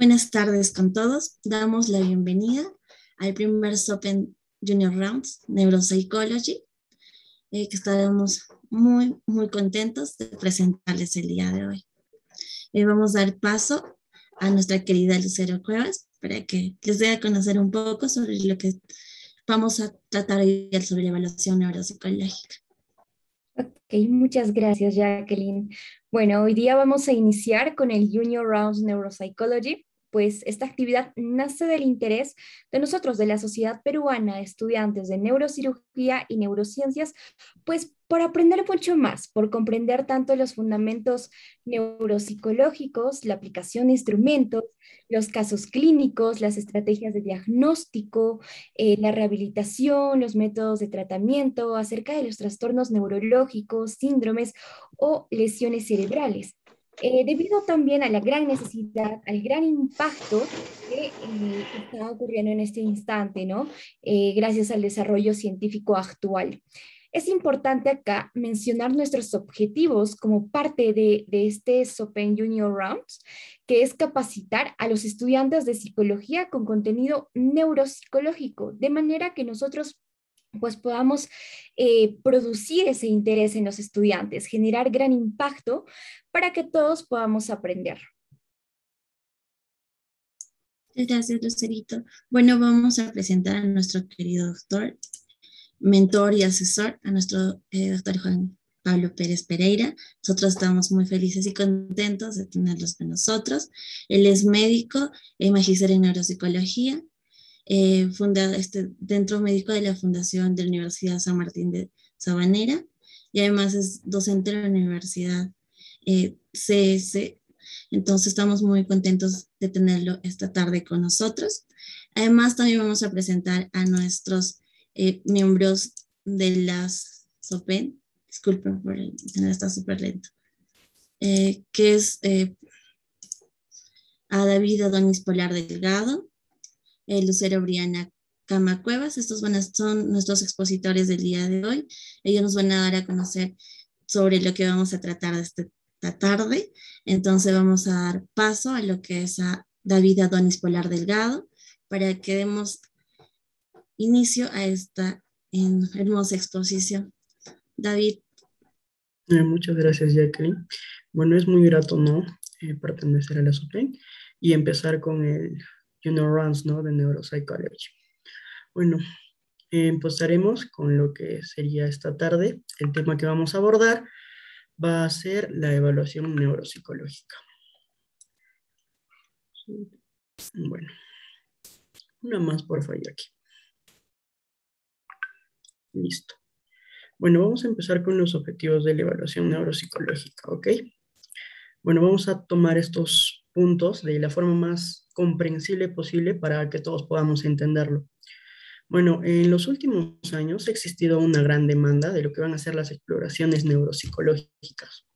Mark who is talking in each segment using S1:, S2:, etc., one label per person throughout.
S1: Buenas tardes con todos. Damos la bienvenida al primer Open Junior Rounds Neuropsychology, eh, que estaremos muy, muy contentos de presentarles el día de hoy. Eh, vamos a dar paso a nuestra querida Lucero Cuevas para que les dé a conocer un poco sobre lo que vamos a tratar hoy sobre la evaluación neuropsicológica.
S2: Ok, muchas gracias, Jacqueline. Bueno, hoy día vamos a iniciar con el Junior Rounds Neuropsychology, pues esta actividad nace del interés de nosotros, de la Sociedad Peruana de Estudiantes de Neurocirugía y Neurociencias, pues por aprender mucho más, por comprender tanto los fundamentos neuropsicológicos, la aplicación de instrumentos, los casos clínicos, las estrategias de diagnóstico, eh, la rehabilitación, los métodos de tratamiento, acerca de los trastornos neurológicos, síndromes o lesiones cerebrales. Eh, debido también a la gran necesidad, al gran impacto que eh, está ocurriendo en este instante, ¿no? Eh, gracias al desarrollo científico actual. Es importante acá mencionar nuestros objetivos como parte de, de este Open Junior Rounds, que es capacitar a los estudiantes de psicología con contenido neuropsicológico, de manera que nosotros pues podamos eh, producir ese interés en los estudiantes, generar gran impacto para que todos podamos aprender.
S1: Gracias, Lucerito. Bueno, vamos a presentar a nuestro querido doctor, mentor y asesor, a nuestro eh, doctor Juan Pablo Pérez Pereira. Nosotros estamos muy felices y contentos de tenerlos con nosotros. Él es médico y magíster en neuropsicología, eh, este, dentro médico de la Fundación de la Universidad San Martín de Sabanera y además es docente de la Universidad eh, CS. Entonces estamos muy contentos de tenerlo esta tarde con nosotros. Además también vamos a presentar a nuestros eh, miembros de las SOPEN. Disculpen por tener está súper lento. Eh, que es a David Adonis Polar Delgado, eh, Lucero Briana Cama Cuevas. Estos van a, son nuestros expositores del día de hoy. Ellos nos van a dar a conocer sobre lo que vamos a tratar esta tarde. Entonces vamos a dar paso a lo que es a David Adonis Polar Delgado para que demos inicio a esta hermosa exposición. David.
S3: Muchas gracias, Jacqueline. Bueno, es muy grato, ¿no? Eh, pertenecer a la SOPEN y empezar con el Junior Runs, ¿no? De Neuropsychology. Bueno, empezaremos con lo que sería esta tarde. El tema que vamos a abordar va a ser la evaluación neuropsicológica. Bueno, una más por favor aquí. Listo. Bueno, vamos a empezar con los objetivos de la evaluación neuropsicológica, ¿ok? Bueno, vamos a tomar estos puntos de la forma más comprensible posible para que todos podamos entenderlo. Bueno, en los últimos años ha existido una gran demanda de lo que van a ser las exploraciones neuropsicológicas.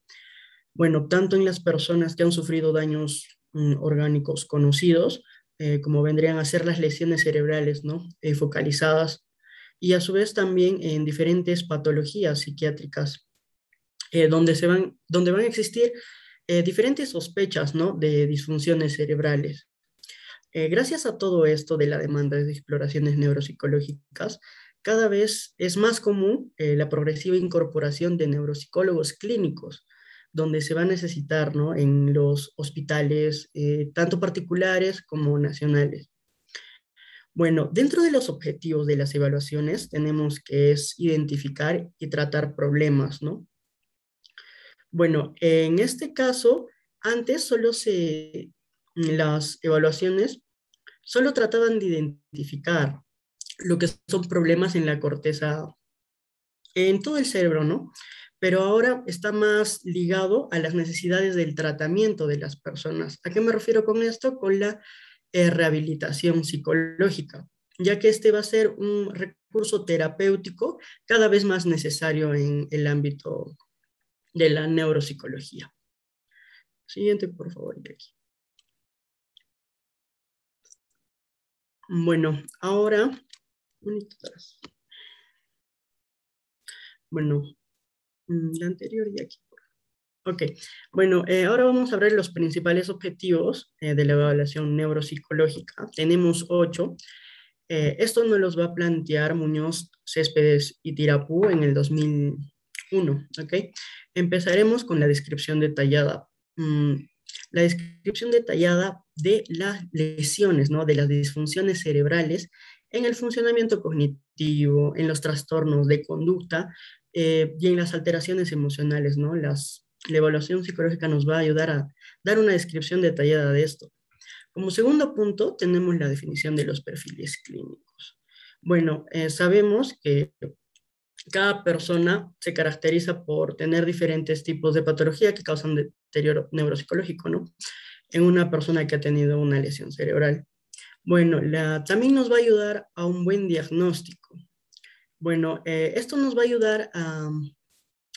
S3: Bueno, tanto en las personas que han sufrido daños mm, orgánicos conocidos, eh, como vendrían a ser las lesiones cerebrales, ¿no? Eh, focalizadas, y a su vez también en diferentes patologías psiquiátricas, eh, donde, se van, donde van a existir diferentes sospechas, ¿no? De disfunciones cerebrales. Eh, gracias a todo esto de la demanda de exploraciones neuropsicológicas, cada vez es más común eh, la progresiva incorporación de neuropsicólogos clínicos, donde se va a necesitar ¿no? en los hospitales, eh, tanto particulares como nacionales. Bueno, dentro de los objetivos de las evaluaciones tenemos que es identificar y tratar problemas, ¿no? Bueno, en este caso, antes solo se, las evaluaciones solo trataban de identificar lo que son problemas en la corteza, en todo el cerebro, ¿no? Pero ahora está más ligado a las necesidades del tratamiento de las personas. ¿A qué me refiero con esto? Con la eh, rehabilitación psicológica, ya que este va a ser un recurso terapéutico cada vez más necesario en el ámbito de la neuropsicología. Siguiente, por favor, Jackie. Bueno, ahora, bueno, mm, la anterior y aquí. Ok, bueno, eh, ahora vamos a ver los principales objetivos eh, de la evaluación neuropsicológica. Tenemos ocho. Eh, esto nos los va a plantear Muñoz, Céspedes y Tirapú en el 2001. Ok, empezaremos con la descripción detallada. Mm, la descripción detallada de las lesiones, ¿no? de las disfunciones cerebrales en el funcionamiento cognitivo, en los trastornos de conducta y en las alteraciones emocionales, ¿no? las la evaluación psicológica nos va a ayudar a dar una descripción detallada de esto. Como segundo punto, tenemos la definición de los perfiles clínicos. Bueno, eh, sabemos que cada persona se caracteriza por tener diferentes tipos de patología que causan deterioro neuropsicológico, ¿no? En una persona que ha tenido una lesión cerebral. Bueno, la, también nos va a ayudar a un buen diagnóstico. Bueno, eh, esto nos va a ayudar a,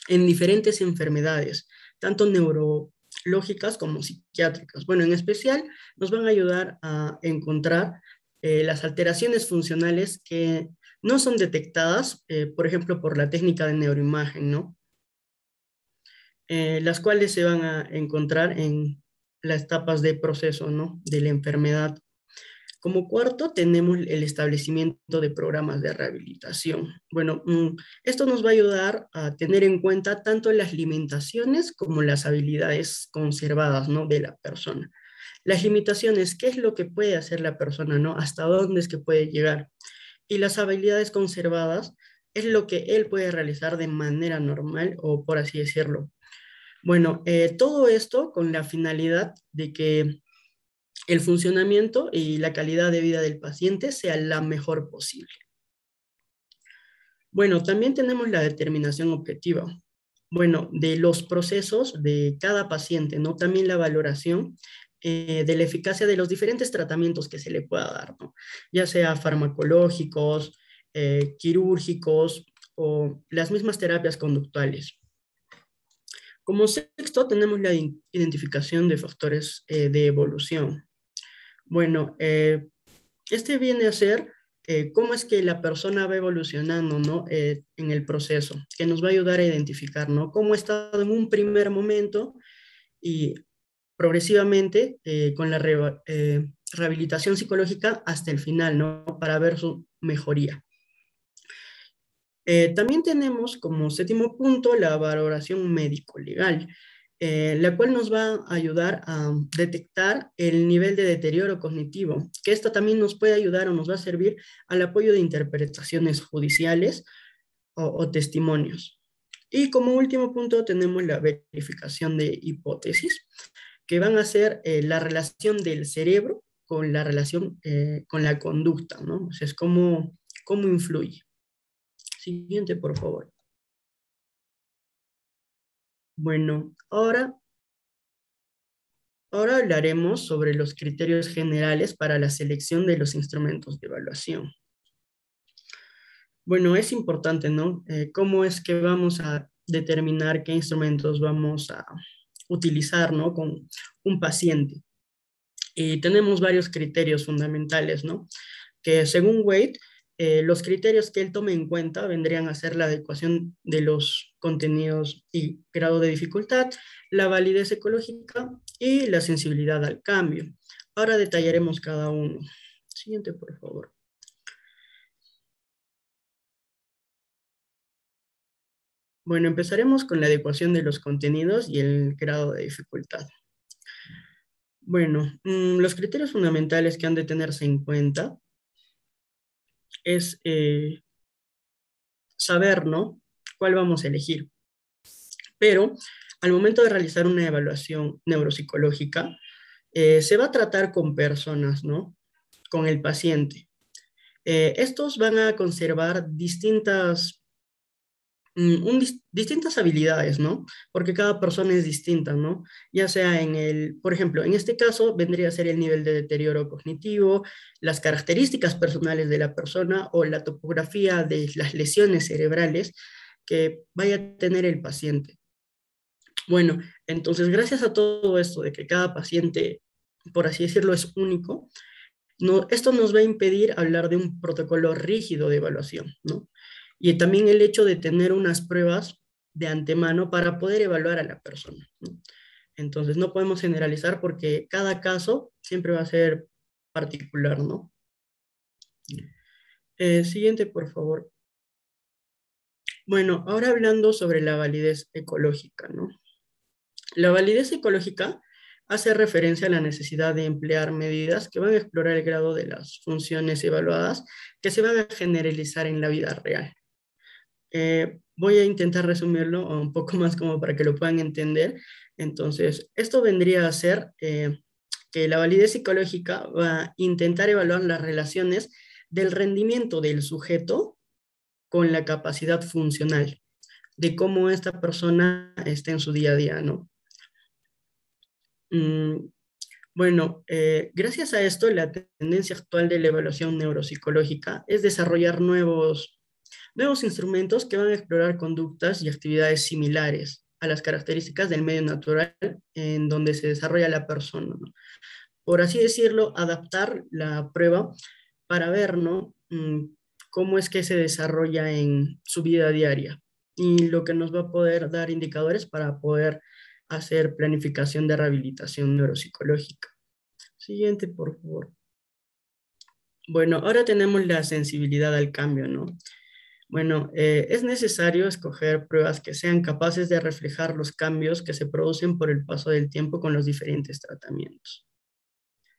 S3: en diferentes enfermedades, tanto neurológicas como psiquiátricas. Bueno, en especial nos van a ayudar a encontrar eh, las alteraciones funcionales que no son detectadas, eh, por ejemplo, por la técnica de neuroimagen, ¿no? Eh, las cuales se van a encontrar en las etapas de proceso, ¿no? De la enfermedad como cuarto, tenemos el establecimiento de programas de rehabilitación. Bueno, mm, esto nos va a ayudar a tener en cuenta tanto las limitaciones como las habilidades conservadas ¿no? de la persona. Las limitaciones, ¿qué es lo que puede hacer la persona? ¿no? ¿Hasta dónde es que puede llegar? Y las habilidades conservadas es lo que él puede realizar de manera normal o por así decirlo. Bueno, eh, todo esto con la finalidad de que el funcionamiento y la calidad de vida del paciente sea la mejor posible. Bueno, también tenemos la determinación objetiva. Bueno, de los procesos de cada paciente, ¿no? También la valoración eh, de la eficacia de los diferentes tratamientos que se le pueda dar, ¿no? Ya sea farmacológicos, eh, quirúrgicos o las mismas terapias conductuales. Como sexto, tenemos la identificación de factores eh, de evolución. Bueno, este viene a ser cómo es que la persona va evolucionando ¿no? En el proceso, que nos va a ayudar a identificar ¿no? cómo ha estado en un primer momento y progresivamente con la rehabilitación psicológica hasta el final, ¿no? para ver su mejoría. también tenemos como séptimo punto la valoración médico-legal. Eh, la cual nos va a ayudar a detectar el nivel de deterioro cognitivo, que esta también nos puede ayudar o nos va a servir al apoyo de interpretaciones judiciales o, testimonios. Y como último punto tenemos la verificación de hipótesis, que van a ser eh, la relación del cerebro con la relación eh, con la conducta, ¿no? O sea, es cómo, cómo influye. Siguiente, por favor. Bueno, ahora, ahora hablaremos sobre los criterios generales para la selección de los instrumentos de evaluación. Bueno, es importante, ¿no? Eh, ¿Cómo es que vamos a determinar qué instrumentos vamos a utilizar, ¿no? Con un paciente. Y tenemos varios criterios fundamentales, ¿no? Que según Wade, eh, los criterios que él tome en cuenta vendrían a ser la adecuación de los contenidos y grado de dificultad, la validez ecológica y la sensibilidad al cambio. Ahora detallaremos cada uno. Siguiente, por favor. Bueno, empezaremos con la adecuación de los contenidos y el grado de dificultad. Bueno, mm, los criterios fundamentales que han de tenerse en cuenta es eh, saber, ¿no? ¿Cuál vamos a elegir? Pero al momento de realizar una evaluación neuropsicológica, eh, se va a tratar con personas, ¿no? Con el paciente. Eh, estos van a conservar distintas Mm, distintas habilidades, ¿no? Porque cada persona es distinta, ¿no? Ya sea en el, por ejemplo, en este caso vendría a ser el nivel de deterioro cognitivo, las características personales de la persona o la topografía de las lesiones cerebrales que vaya a tener el paciente. Bueno, entonces gracias a todo esto de que cada paciente, por así decirlo, es único, no, esto nos va a impedir hablar de un protocolo rígido de evaluación, ¿no? Y también el hecho de tener unas pruebas de antemano para poder evaluar a la persona. Entonces, no podemos generalizar porque cada caso siempre va a ser particular, ¿no? Eh, siguiente, por favor. Bueno, ahora hablando sobre la validez ecológica, ¿no? La validez ecológica hace referencia a la necesidad de emplear medidas que van a explorar el grado de las funciones evaluadas que se van a generalizar en la vida real. Eh, voy a intentar resumirlo un poco más como para que lo puedan entender. Entonces, esto vendría a ser eh, que la validez psicológica va a intentar evaluar las relaciones del rendimiento del sujeto con la capacidad funcional, de cómo esta persona está en su día a día, ¿no? Mm, bueno, eh, gracias a esto, la tendencia actual de la evaluación neuropsicológica es desarrollar nuevos, nuevos instrumentos que van a explorar conductas y actividades similares a las características del medio natural en donde se desarrolla la persona. Por así decirlo, adaptar la prueba para ver ¿no? Mm, cómo es que se desarrolla en su vida diaria y lo que nos va a poder dar indicadores para poder hacer planificación de rehabilitación neuropsicológica. Siguiente, por favor. Bueno, ahora tenemos la sensibilidad al cambio, ¿no? Bueno, eh, es necesario escoger pruebas que sean capaces de reflejar los cambios que se producen por el paso del tiempo con los diferentes tratamientos.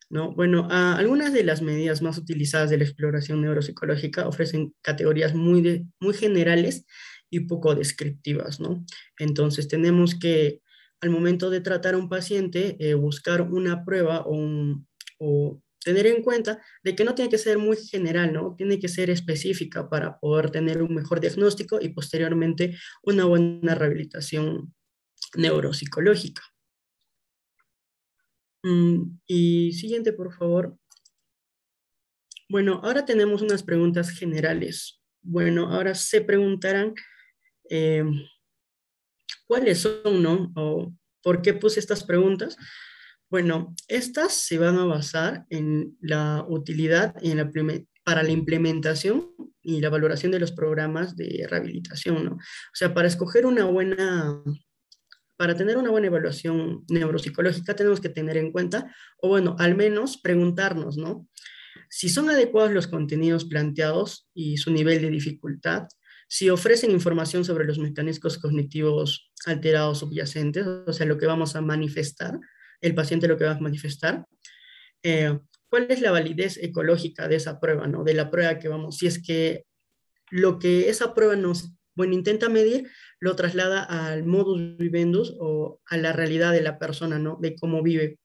S3: ¿No? Bueno, algunas de las medidas más utilizadas de la exploración neuropsicológica ofrecen categorías muy, muy generales y poco descriptivas, ¿no? Entonces tenemos que al momento de tratar a un paciente, eh, buscar una prueba o, tener en cuenta de que no tiene que ser muy general, ¿no? Tiene que ser específica para poder tener un mejor diagnóstico y posteriormente una buena rehabilitación neuropsicológica. Mm, y siguiente, por favor. Bueno, ahora tenemos unas preguntas generales. Bueno, ahora se preguntarán eh, ¿Cuáles son, no? ¿O por qué puse estas preguntas? Bueno, estas se van a basar en la utilidad y en la para la implementación y la valoración de los programas de rehabilitación, ¿no? O sea, para escoger una buena, para tener una buena evaluación neuropsicológica tenemos que tener en cuenta, o bueno, al menos preguntarnos, ¿no? Si son adecuados los contenidos planteados y su nivel de dificultad, si ofrecen información sobre los mecanismos cognitivos alterados subyacentes, o sea, lo que vamos a manifestar, el paciente lo que va a manifestar, eh, ¿cuál es la validez ecológica de esa prueba, ¿no? De la prueba que vamos, si es que lo que esa prueba nos, bueno, intenta medir, lo traslada al modus vivendus o a la realidad de la persona, ¿no? De cómo vive.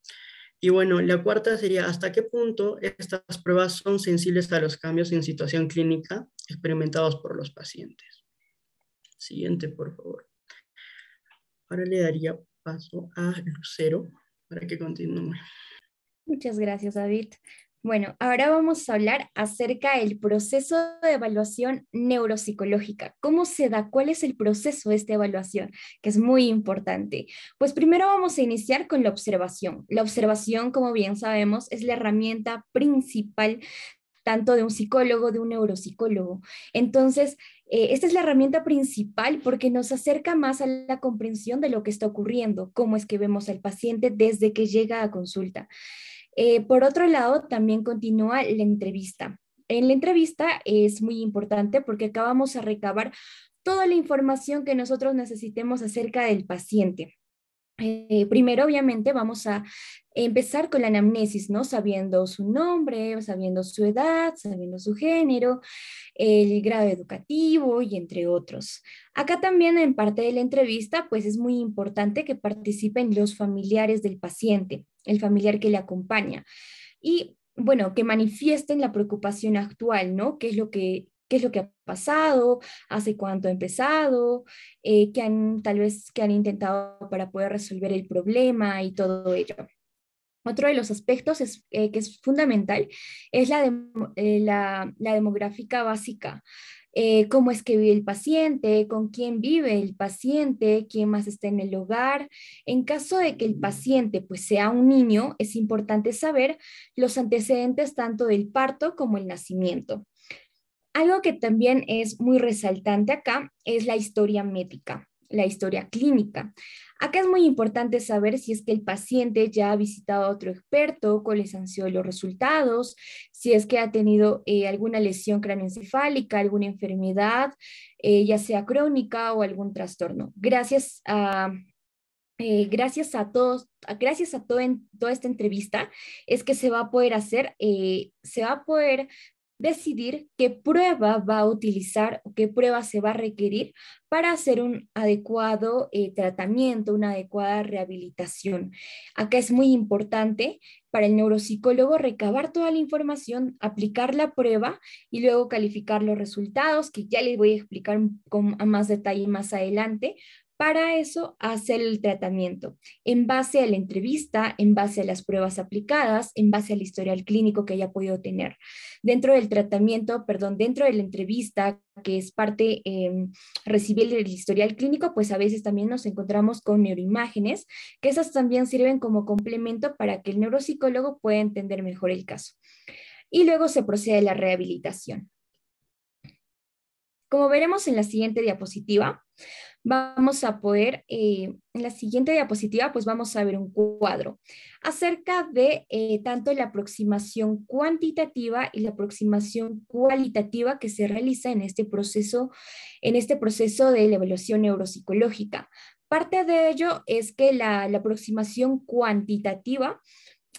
S3: Y bueno, la cuarta sería hasta qué punto estas pruebas son sensibles a los cambios en situación clínica experimentados por los pacientes. Siguiente, por favor. Ahora le daría paso a Lucero para que continúe.
S2: Muchas gracias, David. Bueno, ahora vamos a hablar acerca del proceso de evaluación neuropsicológica. ¿Cómo se da? ¿Cuál es el proceso de esta evaluación? Que es muy importante. Pues primero vamos a iniciar con la observación. La observación, como bien sabemos, es la herramienta principal tanto de un psicólogo, de un neuropsicólogo. Entonces, eh, esta es la herramienta principal porque nos acerca más a la comprensión de lo que está ocurriendo, cómo es que vemos al paciente desde que llega a consulta. Eh, por otro lado, también continúa la entrevista. En la entrevista es muy importante porque acabamos a recabar toda la información que nosotros necesitemos acerca del paciente. Eh, primero, obviamente, vamos a empezar con la anamnesis, ¿no? Sabiendo su nombre, sabiendo su edad, sabiendo su género, el grado educativo y entre otros. Acá también en parte de la entrevista, pues es muy importante que participen los familiares del paciente, el familiar que le acompaña. Y bueno, que manifiesten la preocupación actual, ¿no? ¿Qué es lo que qué es lo que ha pasado, hace cuánto ha empezado, eh, qué han tal vez que han intentado para poder resolver el problema y todo ello. Otro de los aspectos es, eh, que es fundamental es la, eh, la, demográfica básica. cómo es que vive el paciente, con quién vive el paciente, quién más está en el hogar. En caso de que el paciente pues, sea un niño, es importante saber los antecedentes tanto del parto como el nacimiento. Algo que también es muy resaltante acá es la historia médica. la historia clínica. Acá es muy importante saber si es que el paciente ya ha visitado a otro experto, cuáles han sido los resultados, si es que ha tenido eh, alguna lesión craneoencefálica, alguna enfermedad, eh, ya sea crónica o algún trastorno. Gracias a, eh, gracias a todos, gracias a todo en, toda esta entrevista, es que se va a poder hacer, se va a poder decidir qué prueba va a utilizar o qué prueba se va a requerir para hacer un adecuado eh, tratamiento, una adecuada rehabilitación. Acá es muy importante para el neuropsicólogo recabar toda la información, aplicar la prueba y luego calificar los resultados, que ya les voy a explicar con más detalle más adelante, para eso, hacer el tratamiento en base a la entrevista, en base a las pruebas aplicadas, en base al historial clínico que haya podido tener. Dentro del tratamiento, perdón, dentro de la entrevista, que es parte, eh, recibir el historial clínico, pues a veces también nos encontramos con neuroimágenes, que esas también sirven como complemento para que el neuropsicólogo pueda entender mejor el caso. Y luego se procede a la rehabilitación. Como veremos en la siguiente diapositiva, vamos a poder, eh, en la siguiente diapositiva, pues vamos a ver un cuadro acerca de eh, tanto la aproximación cuantitativa y la aproximación cualitativa que se realiza en este proceso, en este proceso de la evaluación neuropsicológica. Parte de ello es que la, la aproximación cuantitativa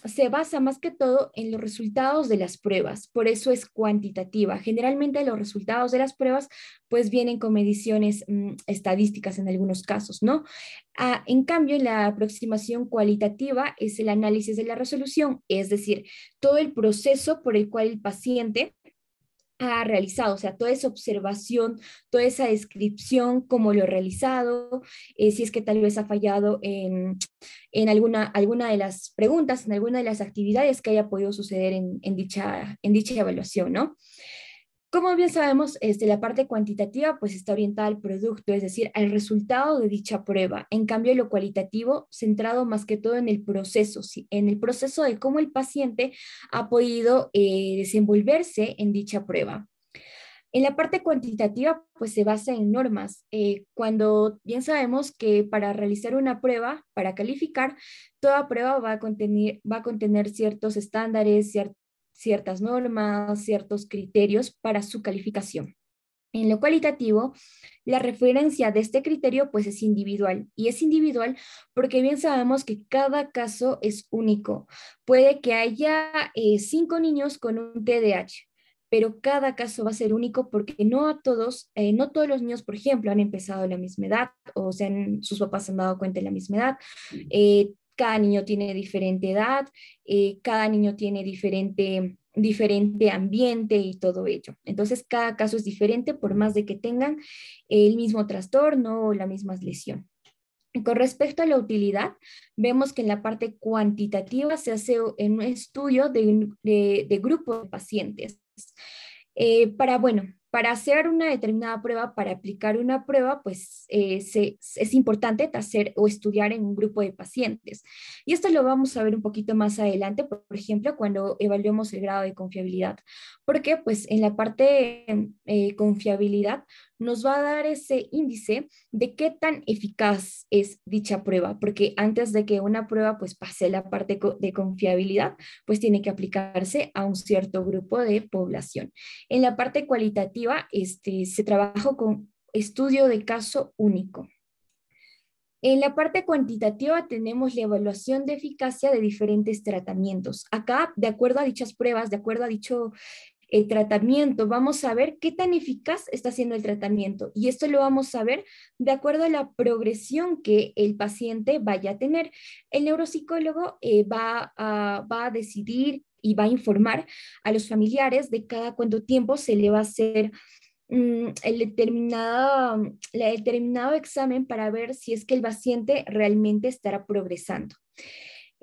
S2: se basa más que todo en los resultados de las pruebas, por eso es cuantitativa. Generalmente los resultados de las pruebas pues vienen con mediciones mm, estadísticas en algunos casos, ¿no? Ah, en cambio, la aproximación cualitativa es el análisis de la resolución, es decir, todo el proceso por el cual el paciente ha realizado, o sea, toda esa observación, toda esa descripción, cómo lo ha realizado, eh, si es que tal vez ha fallado en, alguna, alguna de las preguntas, en alguna de las actividades que haya podido suceder en, dicha, en dicha evaluación, ¿no? Como bien sabemos, este, la parte cuantitativa pues está orientada al producto, es decir, al resultado de dicha prueba. En cambio, lo cualitativo centrado más que todo en el proceso, en el proceso de cómo el paciente ha podido eh, desenvolverse en dicha prueba. En la parte cuantitativa, pues se basa en normas. Eh, cuando bien sabemos que para realizar una prueba, para calificar, toda prueba va a contener, va a contener ciertos estándares, ciertos ciertas normas, ciertos criterios para su calificación. En lo cualitativo, la referencia de este criterio pues es individual y es individual porque bien sabemos que cada caso es único. Puede que haya eh, cinco niños con un TDAH, pero cada caso va a ser único porque no a todos, eh, no todos los niños, por ejemplo, han empezado a la misma edad o sea, sus papás han dado cuenta en la misma edad. Eh, cada niño tiene diferente edad, eh, cada niño tiene diferente, diferente ambiente y todo ello. Entonces, cada caso es diferente por más de que tengan el mismo trastorno o la misma lesión. Con respecto a la utilidad, vemos que en la parte cuantitativa se hace un estudio de, de, de grupo de pacientes. Eh, para, bueno, para hacer una determinada prueba, para aplicar una prueba, pues eh, es importante hacer o estudiar en un grupo de pacientes. Y esto lo vamos a ver un poquito más adelante, por, ejemplo, cuando evaluemos el grado de confiabilidad. Porque pues en la parte eh, confiabilidad nos va a dar ese índice de qué tan eficaz es dicha prueba, porque antes de que una prueba pues pase la parte de confiabilidad, pues tiene que aplicarse a un cierto grupo de población. En la parte cualitativa, este, se trabaja con estudio de caso único. En la parte cuantitativa tenemos la evaluación de eficacia de diferentes tratamientos. Acá, de acuerdo a dichas pruebas, de acuerdo a dicho el tratamiento, vamos a ver qué tan eficaz está siendo el tratamiento. Y esto lo vamos a ver de acuerdo a la progresión que el paciente vaya a tener. El neuropsicólogo eh, va, a, va a decidir y va a informar a los familiares de cada cuánto tiempo se le va a hacer mm, el determinado, el determinado examen para ver si es que el paciente realmente estará progresando.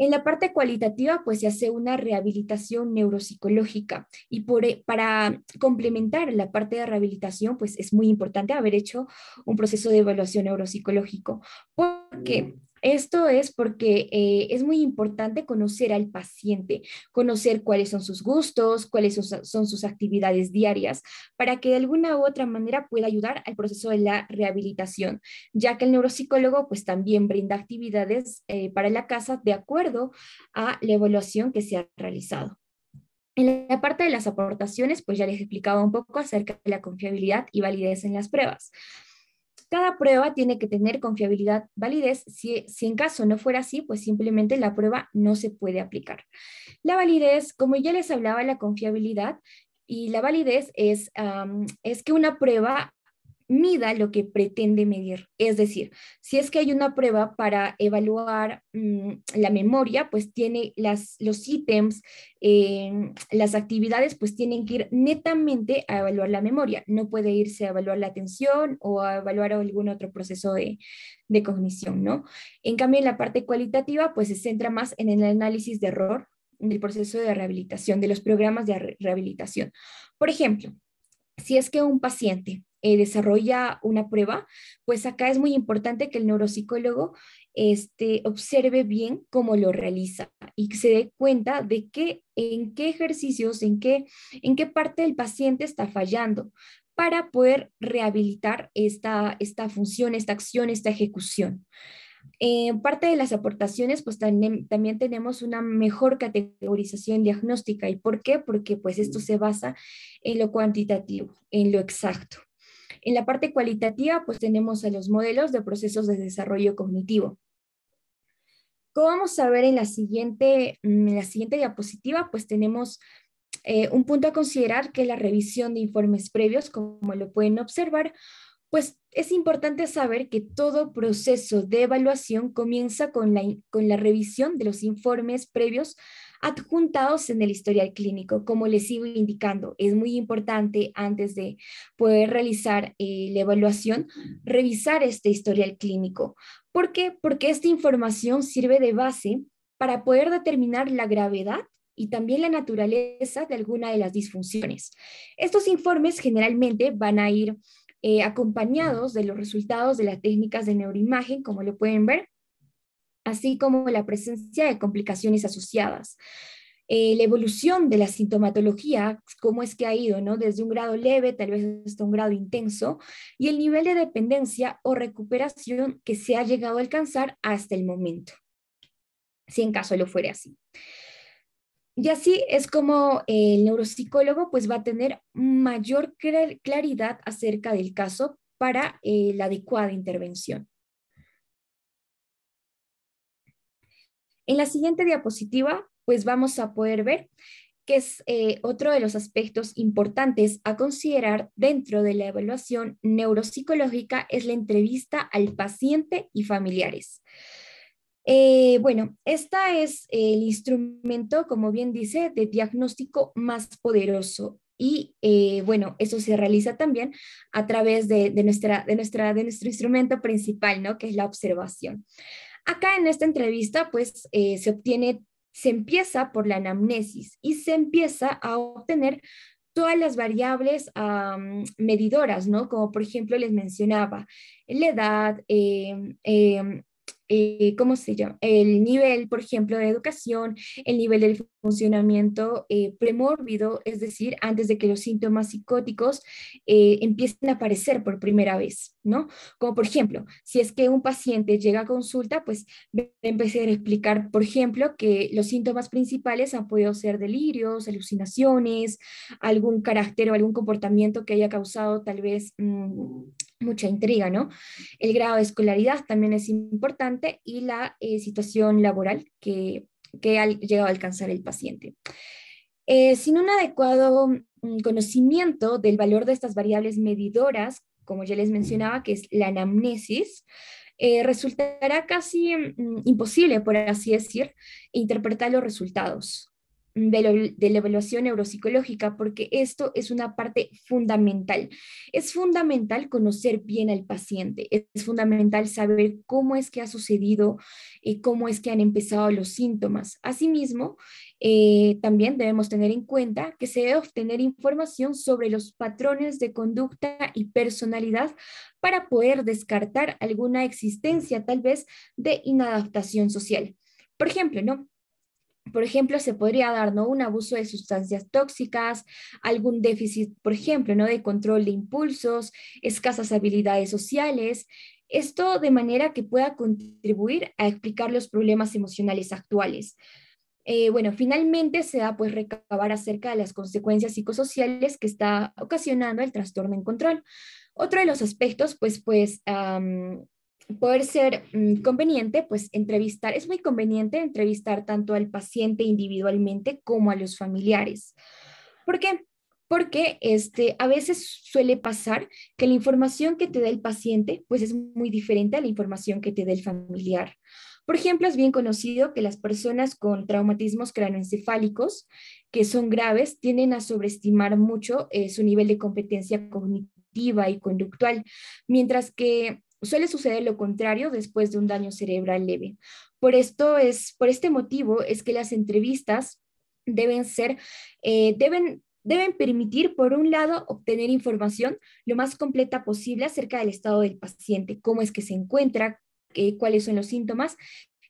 S2: En la parte cualitativa, pues se hace una rehabilitación neuropsicológica y por, e, para complementar la parte de rehabilitación, pues es muy importante haber hecho un proceso de evaluación neuropsicológico, porque Esto es porque eh, es muy importante conocer al paciente, conocer cuáles son sus gustos, cuáles son, sus actividades diarias, para que de alguna u otra manera pueda ayudar al proceso de la rehabilitación, ya que el neuropsicólogo pues también brinda actividades eh, para la casa de acuerdo a la evaluación que se ha realizado. En la parte de las aportaciones, pues ya les explicaba un poco acerca de la confiabilidad y validez en las pruebas. Cada prueba tiene que tener confiabilidad, validez. Si, si, en caso no fuera así, pues simplemente la prueba no se puede aplicar. La validez, como ya les hablaba, la confiabilidad y la validez es, es que una prueba mida lo que pretende medir. Es decir, si es que hay una prueba para evaluar mm, la memoria, pues tiene las, los ítems, eh, las actividades, pues tienen que ir netamente a evaluar la memoria. No puede irse a evaluar la atención o a evaluar algún otro proceso de, de cognición, ¿no? En cambio, en la parte cualitativa, pues se centra más en el análisis de error del proceso de rehabilitación, de los programas de rehabilitación. Por ejemplo, si es que un paciente eh, desarrolla una prueba, pues acá es muy importante que el neuropsicólogo este, observe bien cómo lo realiza y que se dé cuenta de qué, en qué ejercicios, en qué, en qué parte del paciente está fallando para poder rehabilitar esta, esta función, esta acción, esta ejecución. En parte de las aportaciones, pues también, también, tenemos una mejor categorización diagnóstica. ¿Y por qué? Porque pues esto se basa en lo cuantitativo, en lo exacto. En la parte cualitativa, pues tenemos a los modelos de procesos de desarrollo cognitivo. Como vamos a ver en la siguiente, mm, en la siguiente diapositiva, pues tenemos eh, un punto a considerar que la revisión de informes previos, como lo pueden observar, pues es importante saber que todo proceso de evaluación comienza con la, con la revisión de los informes previos adjuntados en el historial clínico. Como les sigo indicando, es muy importante antes de poder realizar eh, la evaluación, revisar este historial clínico. ¿Por qué? Porque esta información sirve de base para poder determinar la gravedad y también la naturaleza de alguna de las disfunciones. Estos informes generalmente van a ir eh, acompañados de los resultados de las técnicas de neuroimagen, como lo pueden ver, así como la presencia de complicaciones asociadas. Eh, la evolución de la sintomatología, cómo es que ha ido, ¿no? Desde un grado leve, tal vez hasta un grado intenso, y el nivel de dependencia o recuperación que se ha llegado a alcanzar hasta el momento, si en caso lo fuera así. Y así es como el neuropsicólogo pues va a tener mayor claridad acerca del caso para eh, la adecuada intervención. En la siguiente diapositiva, pues vamos a poder ver que es eh, otro de los aspectos importantes a considerar dentro de la evaluación neuropsicológica es la entrevista al paciente y familiares. Eh, bueno, esta es el instrumento, como bien dice, de diagnóstico más poderoso y eh, bueno, eso se realiza también a través de, de, nuestra, de nuestro instrumento principal, ¿no? Que es la observación. Acá en esta entrevista, pues eh, se obtiene, se empieza por la anamnesis y se empieza a obtener todas las variables medidoras, ¿no? Como por ejemplo les mencionaba, la edad, em, eh, ¿cómo se llama? El nivel, por ejemplo, de educación, el nivel del funcionamiento eh, premórbido, es decir, antes de que los síntomas psicóticos eh, empiecen a aparecer por primera vez, ¿no? Como por ejemplo, si es que un paciente llega a consulta, pues empecé a explicar, por ejemplo, que los síntomas principales han podido ser delirios, alucinaciones, algún carácter o algún comportamiento que haya causado tal vez... Mm, mucha intriga, ¿no? El grado de escolaridad también es importante y la eh, situación laboral que, que ha llegado a alcanzar el paciente. Eh, sin un adecuado mm, conocimiento del valor de estas variables medidoras, como ya les mencionaba, que es la anamnesis, eh, resultará casi mm, imposible, por así decir, interpretar los resultados. De, la evaluación neuropsicológica, porque esto es una parte fundamental. Es fundamental conocer bien al paciente, es fundamental saber cómo es que ha sucedido, y cómo es que han empezado los síntomas. Asimismo, eh, también debemos tener en cuenta que se debe obtener información sobre los patrones de conducta y personalidad para poder descartar alguna existencia tal vez de inadaptación social. Por ejemplo, ¿no? Por ejemplo, se podría dar un abuso de sustancias tóxicas, algún déficit, por ejemplo, ¿no? de control de impulsos, escasas habilidades sociales. Esto de manera que pueda contribuir a explicar los problemas emocionales actuales. Eh, bueno, finalmente se da pues recabar acerca de las consecuencias psicosociales que está ocasionando el trastorno en control. Otro de los aspectos, pues, pues poder ser mm, conveniente, pues entrevistar, es muy conveniente entrevistar tanto al paciente individualmente como a los familiares. ¿Por qué? Porque este, a veces suele pasar que la información que te da el paciente, pues es muy diferente a la información que te da el familiar. Por ejemplo, es bien conocido que las personas con traumatismos cranoencefálicos, que son graves, tienden a sobreestimar mucho eh, su nivel de competencia cognitiva y conductual, mientras que Suele suceder lo contrario después de un daño cerebral leve. Por esto es, por este motivo es que las entrevistas deben ser, eh, deben, deben permitir, por un lado, obtener información lo más completa posible acerca del estado del paciente, cómo es que se encuentra, eh, cuáles son los síntomas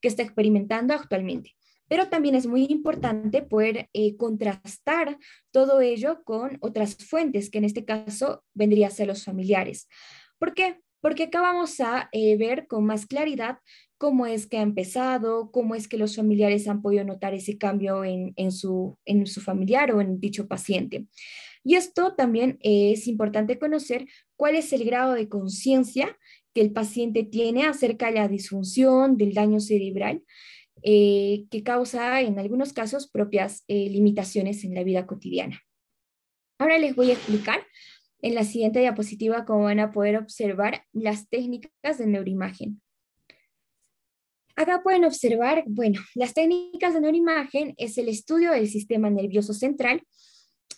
S2: que está experimentando actualmente. Pero también es muy importante poder eh, contrastar todo ello con otras fuentes, que en este caso vendría a ser los familiares. ¿Por qué? Porque acá vamos a eh, ver con más claridad cómo es que ha empezado, cómo es que los familiares han podido notar ese cambio en, su, familiar o en dicho paciente. Y esto también es importante conocer cuál es el grado de conciencia que el paciente tiene acerca de la disfunción, del daño cerebral, eh, que causa en algunos casos propias eh, limitaciones en la vida cotidiana. Ahora les voy a explicar en la siguiente diapositiva como van a poder observar las técnicas de neuroimagen. Acá pueden observar, bueno, las técnicas de neuroimagen es el estudio del sistema nervioso central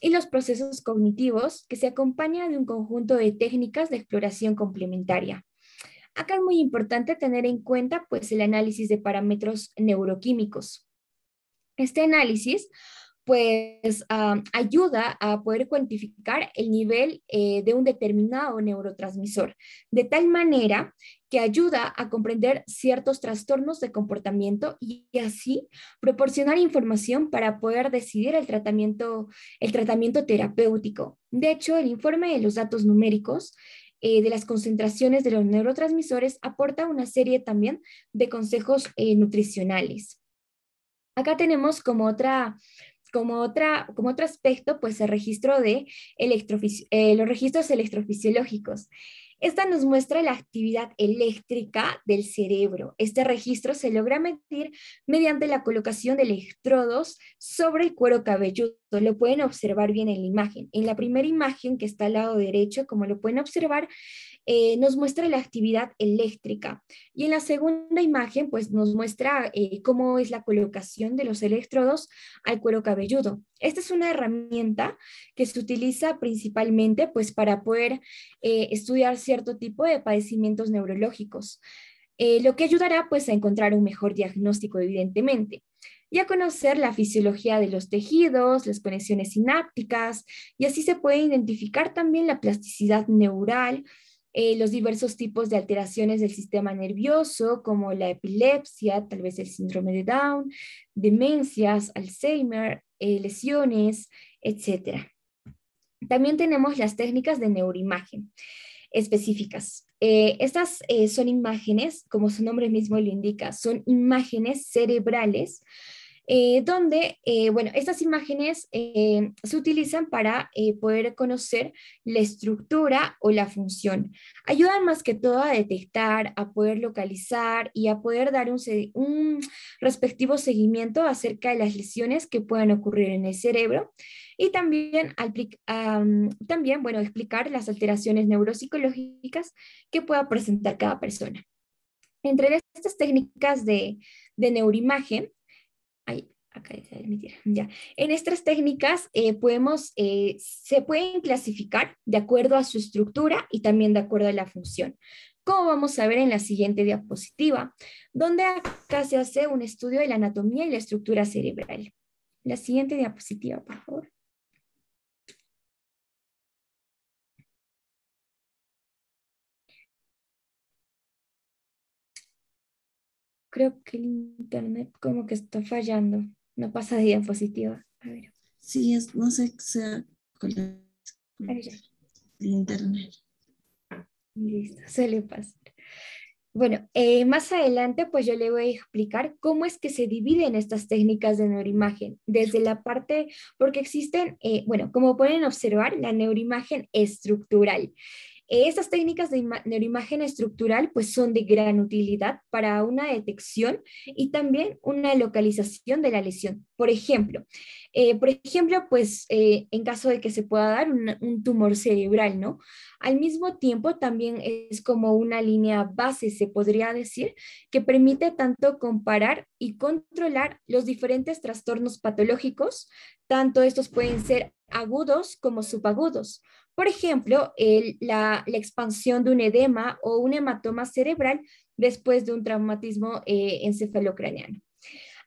S2: y los procesos cognitivos que se acompañan de un conjunto de técnicas de exploración complementaria. Acá es muy importante tener en cuenta pues el análisis de parámetros neuroquímicos. Este análisis pues ayuda a poder cuantificar el nivel eh, de un determinado neurotransmisor, de tal manera que ayuda a comprender ciertos trastornos de comportamiento y así proporcionar información para poder decidir el tratamiento, el tratamiento terapéutico. De hecho, el informe de los datos numéricos eh, de las concentraciones de los neurotransmisores aporta una serie también de consejos eh, nutricionales. Acá tenemos como otra como, otra, como otro aspecto, pues el registro de eh, los registros electrofisiológicos. Esta nos muestra la actividad eléctrica del cerebro. Este registro se logra medir mediante la colocación de electrodos sobre el cuero cabelludo. Lo pueden observar bien en la imagen. En la primera imagen que está al lado derecho, como lo pueden observar, eh, nos muestra la actividad eléctrica. Y en la segunda imagen, pues nos muestra eh, cómo es la colocación de los electrodos al cuero cabelludo. Esta es una herramienta que se utiliza principalmente pues para poder eh, estudiar cierto tipo de padecimientos neurológicos, lo que ayudará pues a encontrar un mejor diagnóstico evidentemente y a conocer la fisiología de los tejidos, las conexiones sinápticas, y así se puede identificar también la plasticidad neural eh, los diversos tipos de alteraciones del sistema nervioso, como la epilepsia, tal vez el síndrome de Down, demencias, Alzheimer, eh, lesiones, etc. También tenemos las técnicas de neuroimagen específicas. Eh, estas son imágenes, como su nombre mismo lo indica, son imágenes cerebrales eh, donde, eh, bueno, estas imágenes eh, se utilizan para poder conocer la estructura o la función. Ayudan más que todo a detectar, a poder localizar y a poder dar un, un respectivo seguimiento acerca de las lesiones que puedan ocurrir en el cerebro y también, también bueno, explicar las alteraciones neuropsicológicas que pueda presentar cada persona. Entre estas técnicas de, de neuroimagen acá ya. En estas técnicas eh, podemos, eh, se pueden clasificar de acuerdo a su estructura y también de acuerdo a la función. Como vamos a ver en la siguiente diapositiva, donde acá se hace un estudio de la anatomía y la estructura cerebral. La siguiente diapositiva, por favor. Creo que el internet como que está fallando. No pasa de diapositiva. A ver.
S1: Sí, es, no sé sea con el internet.
S2: Listo, suele pasar. Bueno, eh, más adelante pues yo le voy a explicar cómo es que se dividen estas técnicas de neuroimagen. Desde la parte, porque existen, eh, bueno, como pueden observar, la neuroimagen estructural. Estas técnicas de neuroimagen estructural pues son de gran utilidad para una detección y también una localización de la lesión. Por ejemplo, eh, por ejemplo, pues eh, en caso de que se pueda dar un, tumor cerebral, ¿no? Al mismo tiempo también es como una línea base, se podría decir, que permite tanto comparar y controlar los diferentes trastornos patológicos, tanto estos pueden ser agudos como subagudos. Por ejemplo, la, expansión de un edema o un hematoma cerebral después de un traumatismo eh, encefalocraneano.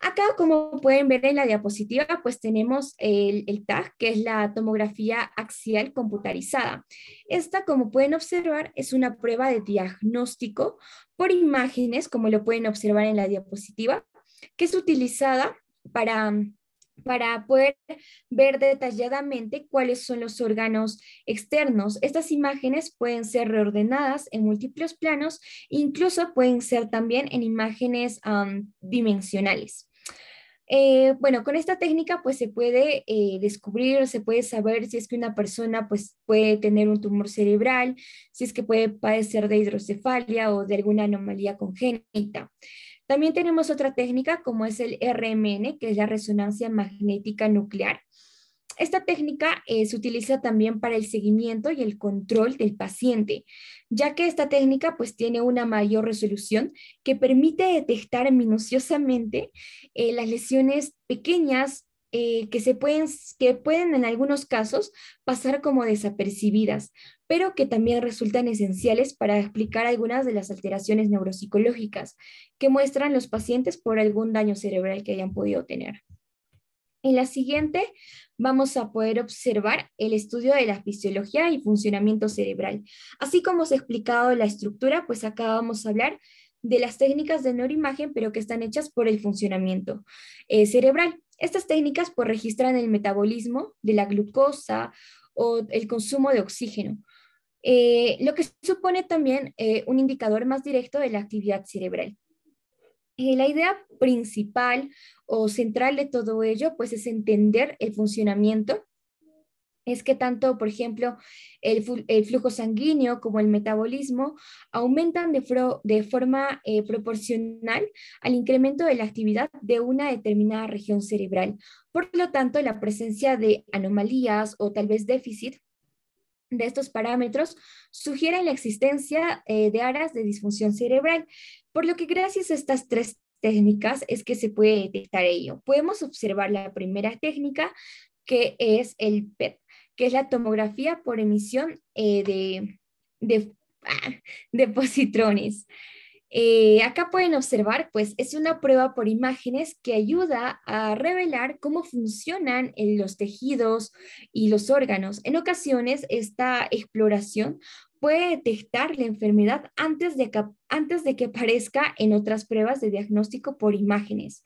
S2: Acá, como pueden ver en la diapositiva, pues tenemos el, el, TAG, que es la tomografía axial computarizada. Esta, como pueden observar, es una prueba de diagnóstico por imágenes, como lo pueden observar en la diapositiva, que es utilizada para para poder ver detalladamente cuáles son los órganos externos. Estas imágenes pueden ser reordenadas en múltiples planos, incluso pueden ser también en imágenes dimensionales. Eh, bueno, con esta técnica pues se puede eh, descubrir, se puede saber si es que una persona pues puede tener un tumor cerebral, si es que puede padecer de hidrocefalia o de alguna anomalía congénita. También tenemos otra técnica como es el RMN, que es la resonancia magnética nuclear. Esta técnica eh, se utiliza también para el seguimiento y el control del paciente, ya que esta técnica pues tiene una mayor resolución que permite detectar minuciosamente eh, las lesiones pequeñas eh, que, se pueden, que pueden en algunos casos pasar como desapercibidas, pero que también resultan esenciales para explicar algunas de las alteraciones neuropsicológicas que muestran los pacientes por algún daño cerebral que hayan podido tener. En la siguiente vamos a poder observar el estudio de la fisiología y funcionamiento cerebral. Así como os he explicado la estructura, pues acá vamos a hablar de las técnicas de neuroimagen, pero que están hechas por el funcionamiento eh, cerebral. Estas técnicas pues, registran el metabolismo de la glucosa o el consumo de oxígeno, eh, lo que supone también eh, un indicador más directo de la actividad cerebral. la idea principal o central de todo ello pues, es entender el funcionamiento es que tanto, por ejemplo, el, flujo sanguíneo como el metabolismo aumentan de, forma eh, proporcional al incremento de la actividad de una determinada región cerebral. Por lo tanto, la presencia de anomalías o tal vez déficit de estos parámetros sugieren la existencia eh, de áreas de disfunción cerebral, por lo que gracias a estas tres técnicas es que se puede detectar ello. Podemos observar la primera técnica, que es el PET, que es la tomografía por emisión eh, de, de, de, positrones. Eh, acá pueden observar, pues es una prueba por imágenes que ayuda a revelar cómo funcionan los tejidos y los órganos. En ocasiones, esta exploración puede detectar la enfermedad antes de, antes de que aparezca en otras pruebas de diagnóstico por imágenes.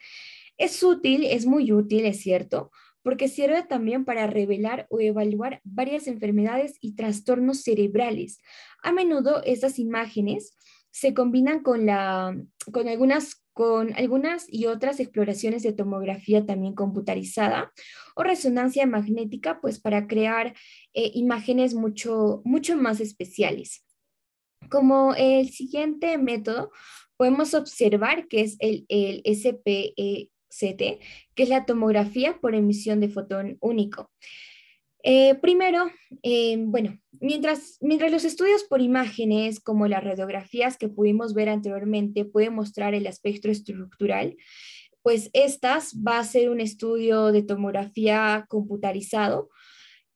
S2: Es útil, es muy útil, es cierto, porque sirve también para revelar o evaluar varias enfermedades y trastornos cerebrales. A menudo estas imágenes se combinan con, la, con, algunas, con algunas y otras exploraciones de tomografía también computarizada o resonancia magnética, pues para crear eh, imágenes mucho, mucho más especiales. Como el siguiente método, podemos observar que es el, el SPE CT, que es la tomografía por emisión de fotón único. Eh, primero, eh, bueno, mientras, mientras los estudios por imágenes, como las radiografías que pudimos ver anteriormente, pueden mostrar el aspecto estructural, pues estas va a ser un estudio de tomografía computarizado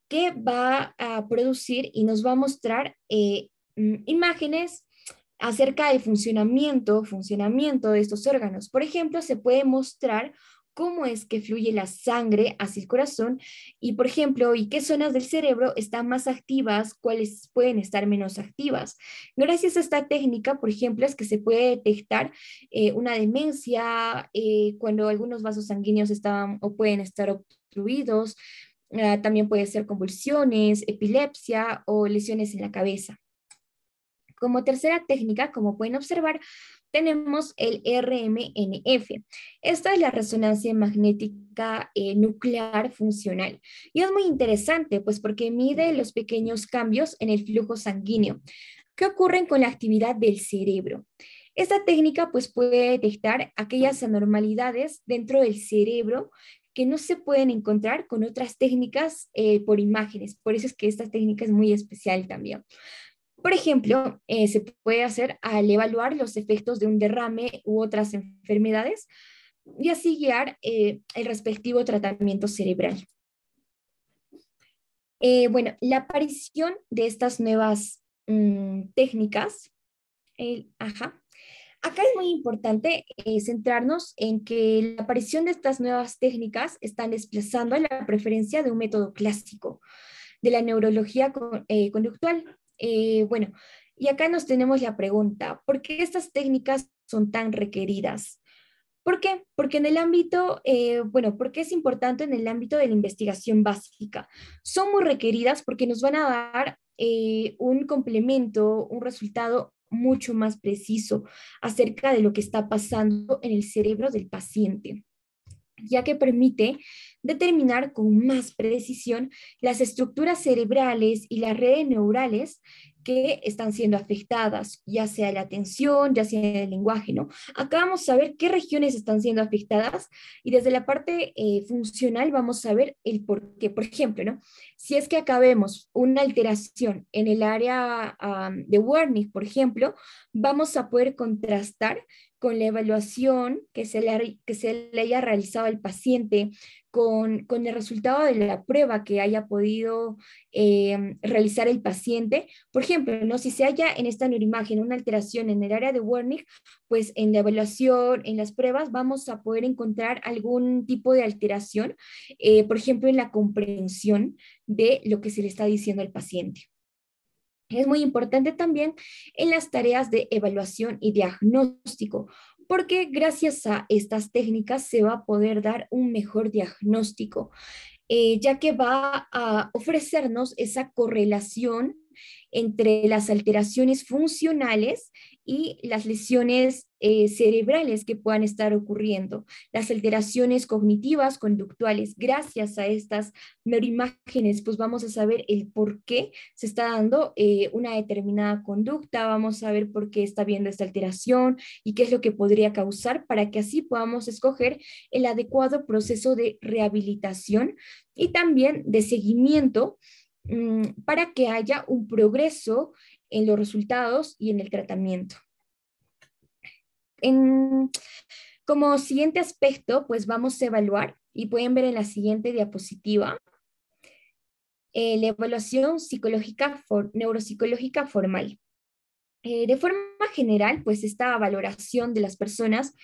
S2: que va a producir y nos va a mostrar eh, mm, imágenes acerca del funcionamiento, funcionamiento de estos órganos. Por ejemplo, se puede mostrar cómo es que fluye la sangre hacia el corazón y, por ejemplo, y qué zonas del cerebro están más activas, cuáles pueden estar menos activas. Gracias a esta técnica, por ejemplo, es que se puede detectar eh, una demencia eh, cuando algunos vasos sanguíneos están o pueden estar obstruidos. Ah, también puede ser convulsiones, epilepsia o lesiones en la cabeza. Como tercera técnica, como pueden observar, tenemos el RMNF. Esta es la resonancia magnética eh, nuclear funcional. Y es muy interesante, pues porque mide los pequeños cambios en el flujo sanguíneo que ocurren con la actividad del cerebro. Esta técnica pues puede detectar aquellas anormalidades dentro del cerebro que no se pueden encontrar con otras técnicas eh, por imágenes. Por eso es que esta técnica es muy especial también. Por ejemplo, eh, se puede hacer al evaluar los efectos de un derrame u otras enfermedades y así guiar eh, el respectivo tratamiento cerebral. Eh, bueno, la aparición de estas nuevas mm, técnicas, ajá, acá es muy importante centrarnos en que la aparición de estas nuevas técnicas están desplazando la preferencia de un método clásico de la neurología conductual eh, bueno, y acá nos tenemos la pregunta, ¿por qué estas técnicas son tan requeridas? ¿Por qué? Porque en el ámbito, eh, bueno, porque es importante en el ámbito de la investigación básica. Son muy requeridas porque nos van a dar eh, un complemento, un resultado mucho más preciso acerca de lo que está pasando en el cerebro del paciente ya que permite determinar con más precisión las estructuras cerebrales y las redes neurales que están siendo afectadas, ya sea la atención, ya sea el lenguaje, ¿no? Acá vamos a ver qué regiones están siendo afectadas y desde la parte eh, funcional vamos a ver el por qué. Por ejemplo, ¿no? Si es que acá vemos una alteración en el área de Wernicke, por ejemplo, vamos a poder contrastar con la evaluación que se le, que se le haya realizado al paciente, con, con, el resultado de la prueba que haya podido eh, realizar el paciente. Por ejemplo, ¿no? si se haya en esta neuroimagen una alteración en el área de Wernicke, pues en la evaluación, en las pruebas, vamos a poder encontrar algún tipo de alteración, eh, por ejemplo, en la comprensión de lo que se le está diciendo al paciente. Es muy importante también en las tareas de evaluación y diagnóstico, porque gracias a estas técnicas se va a poder dar un mejor diagnóstico, eh, ya que va a ofrecernos esa correlación entre las alteraciones funcionales y las lesiones eh, cerebrales que puedan estar ocurriendo, las alteraciones cognitivas, conductuales. Gracias a estas neuroimágenes, pues vamos a saber el por qué se está dando eh, una determinada conducta, vamos a ver por qué está viendo esta alteración y qué es lo que podría causar para que así podamos escoger el adecuado proceso de rehabilitación y también de seguimiento para que haya un progreso en los resultados y en el tratamiento. como siguiente aspecto, pues vamos a evaluar y pueden ver en la siguiente diapositiva eh, la evaluación psicológica neuropsicológica formal. Eh, de forma general, pues esta valoración de las personas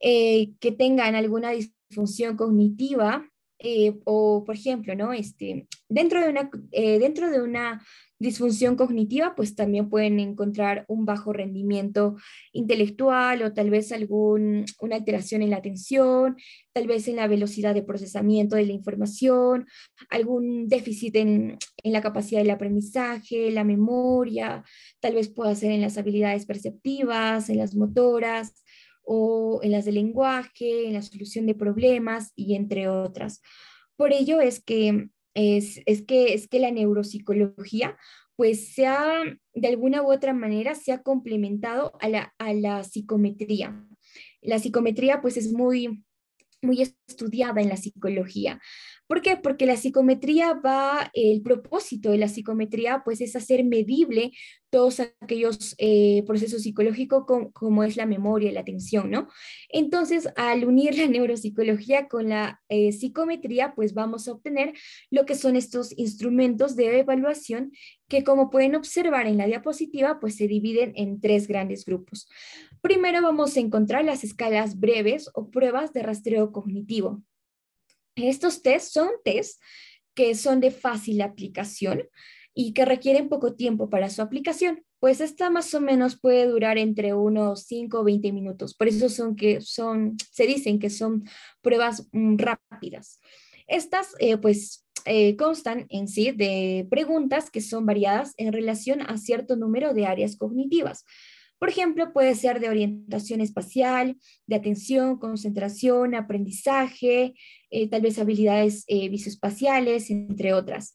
S2: eh, que tengan alguna disfunción cognitiva eh, o, por ejemplo, ¿no? Este, dentro, de una, eh, dentro de una disfunción cognitiva, pues también pueden encontrar un bajo rendimiento intelectual o tal vez alguna alteración en la atención, tal vez en la velocidad de procesamiento de la información, algún déficit en, en la capacidad del aprendizaje, la memoria, tal vez pueda ser en las habilidades perceptivas, en las motoras, o en las de lenguaje, en la solución de problemas y entre otras. Por ello es que, es, que, es que la neuropsicología pues se ha, de alguna u otra manera, se ha complementado a la, a la psicometría. La psicometría pues es muy, muy estudiada en la psicología. ¿Por qué? Porque la psicometría va, el propósito de la psicometría pues es hacer medible todos aquellos eh, procesos psicológicos como es la memoria y la atención, ¿no? Entonces, al unir la neuropsicología con la eh, psicometría, pues vamos a obtener lo que son estos instrumentos de evaluación que como pueden observar en la diapositiva, pues se dividen en tres grandes grupos. Primero vamos a encontrar las escalas breves o pruebas de rastreo cognitivo. Estos test son test que son de fácil aplicación y que requieren poco tiempo para su aplicación, pues esta más o menos puede durar entre unos 5 o 20 minutos. Por eso son que son, se dicen que son pruebas mm, rápidas. Estas, eh, pues, eh, constan en sí de preguntas que son variadas en relación a cierto número de áreas cognitivas. Por ejemplo, puede ser de orientación espacial, de atención, concentración, aprendizaje, eh, tal vez habilidades eh, visoespaciales, entre otras.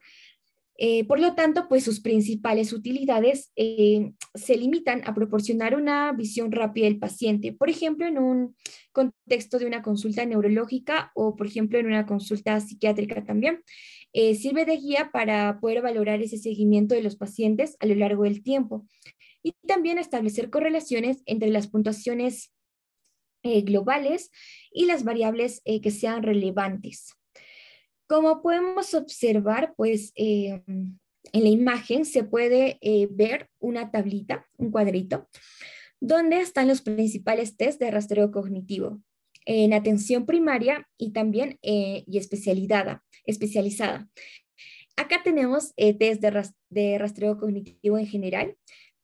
S2: Eh, por lo tanto, pues sus principales utilidades se limitan a proporcionar una visión rápida del paciente, por ejemplo, en un contexto de una consulta neurológica o, por ejemplo, en una consulta psiquiátrica también. sirve de guía para poder valorar ese seguimiento de los pacientes a lo largo del tiempo y también establecer correlaciones entre las puntuaciones eh, globales y las variables eh, que sean relevantes. Como podemos observar, pues eh, en la imagen se puede ver una tablita, un cuadrito, donde están los principales test de rastreo cognitivo en atención primaria y también y especializada, especializada. Acá tenemos test de, de rastreo cognitivo en general,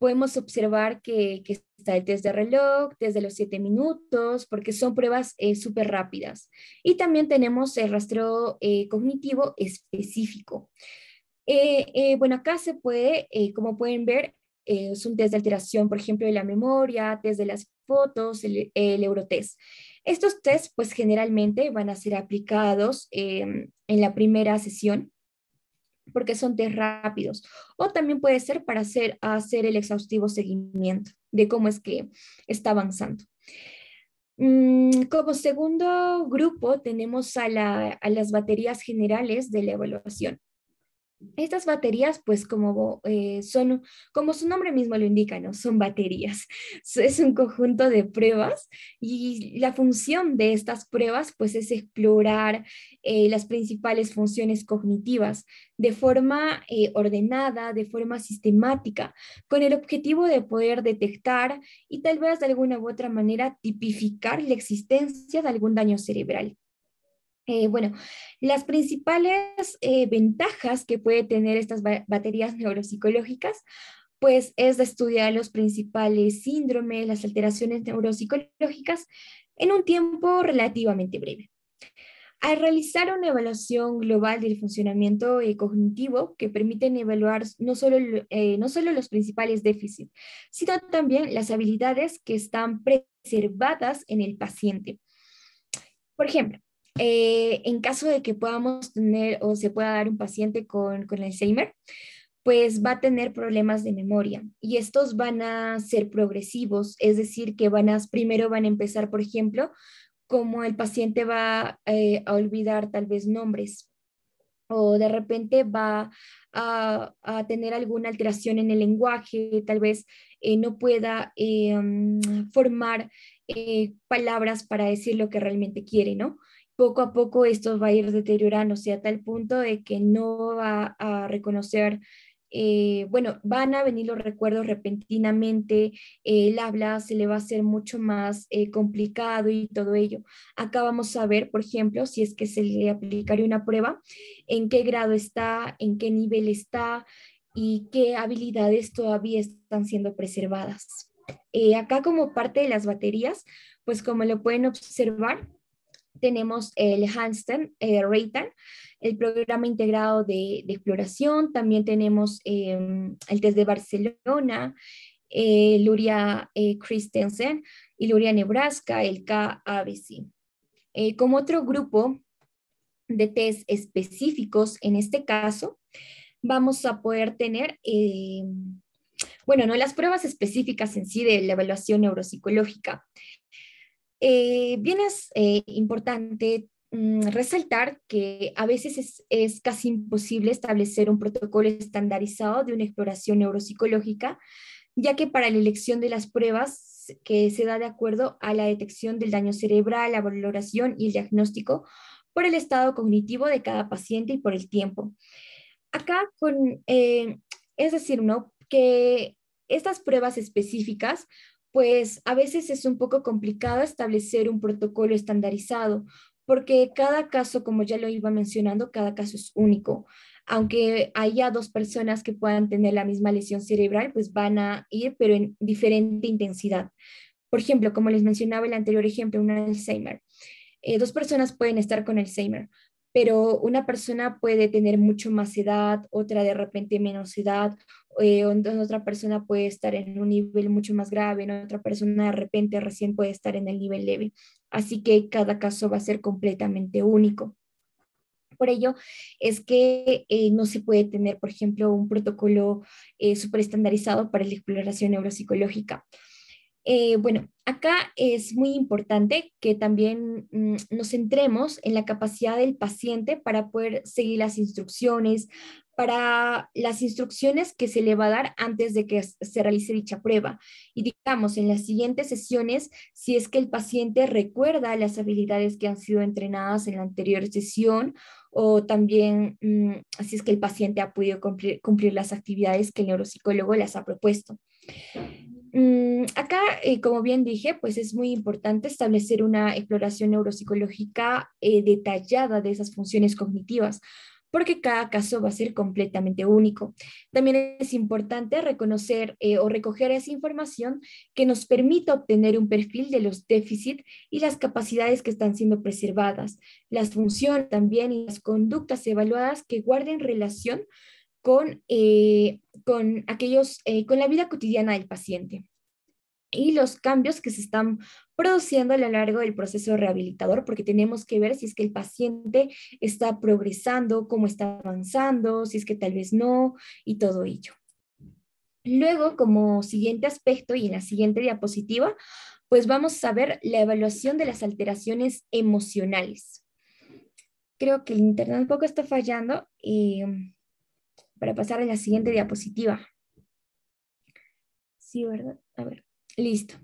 S2: podemos observar que, está el test de reloj desde los 7 minutos, porque son pruebas eh, súper rápidas. Y también tenemos el rastreo eh, cognitivo específico. Eh, bueno, acá se puede, como pueden ver, es un test de alteración, por ejemplo, de la memoria, test de las fotos, el, el Eurotest. Estos tests, pues generalmente van a ser aplicados en la primera sesión porque son test rápidos. O también puede ser para hacer, hacer el exhaustivo seguimiento de cómo es que está avanzando. Mm, como segundo grupo tenemos a, a las baterías generales de la evaluación. Estas baterías, pues como eh, son, como su nombre mismo lo indica, ¿no? Son baterías. Es un conjunto de pruebas y la función de estas pruebas, pues es explorar eh, las principales funciones cognitivas de forma eh, ordenada, de forma sistemática, con el objetivo de poder detectar y tal vez de alguna u otra manera tipificar la existencia de algún daño cerebral. Eh, bueno, las principales eh, ventajas que puede tener estas baterías neuropsicológicas, pues es estudiar los principales síndromes, las alteraciones neuropsicológicas en un tiempo relativamente breve. Al realizar una evaluación global del funcionamiento eh, cognitivo que permiten evaluar no solo, no solo los principales déficits, sino también las habilidades que están preservadas en el paciente. Por ejemplo, eh, en caso de que podamos tener o se pueda dar un paciente con, con Alzheimer, pues va a tener problemas de memoria y estos van a ser progresivos, es decir, que van a, primero van a empezar, por ejemplo, como el paciente va eh, a olvidar tal vez nombres o de repente va a, a, tener alguna alteración en el lenguaje, tal vez eh, no pueda mm, formar palabras para decir lo que realmente quiere, ¿no? Poco a poco esto va a ir deteriorándose a tal punto de que no va a reconocer, eh, bueno, van a venir los recuerdos repentinamente, el habla se le va a hacer mucho más eh, complicado y todo ello. Acá vamos a ver, por ejemplo, si es que se le aplicaría una prueba, en qué grado está, en qué nivel está y qué habilidades todavía están siendo preservadas. Eh, acá como parte de las baterías, pues como lo pueden observar, tenemos el Handstand eh, el programa integrado de, exploración, también tenemos em, el test de Barcelona, eh, Luria eh, Christensen y Luria Nebraska, el KABC. Eh, como otro grupo de test específicos, en este caso, vamos a poder tener, em, bueno, no las pruebas específicas en sí de la evaluación neuropsicológica, bien es importante mm, resaltar que a veces es, es, casi imposible establecer un protocolo estandarizado de una exploración neuropsicológica, ya que para la elección de las pruebas que se da de acuerdo a la detección del daño cerebral, la valoración y el diagnóstico por el estado cognitivo de cada paciente y por el tiempo. Acá, con, eh, es decir, ¿no? que estas pruebas específicas, pues a veces es un poco complicado establecer un protocolo estandarizado, porque cada caso, como ya lo iba mencionando, cada caso es único aunque haya dos personas que puedan tener la misma lesión cerebral, pues van a ir, pero en diferente intensidad. Por ejemplo, como les mencionaba el anterior ejemplo, un Alzheimer. Eh, dos personas pueden estar con Alzheimer, pero una persona puede tener mucho más edad, otra de repente menos edad, eh, otra persona puede estar en un nivel mucho más grave, otra persona de repente recién puede estar en el nivel leve. Así que cada caso va a ser completamente único. Por ello es que eh, no se puede tener, por ejemplo, un protocolo eh, súper estandarizado para la exploración neuropsicológica. Eh, bueno, acá es muy importante que también mm, nos centremos en la capacidad del paciente para poder seguir las instrucciones, para las instrucciones que se le va a dar antes de que se realice dicha prueba. Y digamos, en las siguientes sesiones, si es que el paciente recuerda las habilidades que han sido entrenadas en la anterior sesión o también mm, si es que el paciente ha podido cumplir, las actividades que el neuropsicólogo les ha propuesto. Mm, acá, eh, como bien dije, pues es muy importante establecer una exploración neuropsicológica eh, detallada de esas funciones cognitivas, porque cada caso va a ser completamente único. También es importante reconocer eh, o recoger esa información que nos permita obtener un perfil de los déficits y las capacidades que están siendo preservadas, las funciones también y las conductas evaluadas que guarden relación con, eh, con, aquellos, eh, con la vida cotidiana del paciente y los cambios que se están produciendo a lo largo del proceso rehabilitador, porque tenemos que ver si es que el paciente está progresando, cómo está avanzando, si es que tal vez no, y todo ello. Luego, como siguiente aspecto y en la siguiente diapositiva, pues vamos a ver la evaluación de las alteraciones emocionales. Creo que el internet un poco está fallando y para pasar a la siguiente diapositiva. Sí, ¿verdad? A ver. Listo.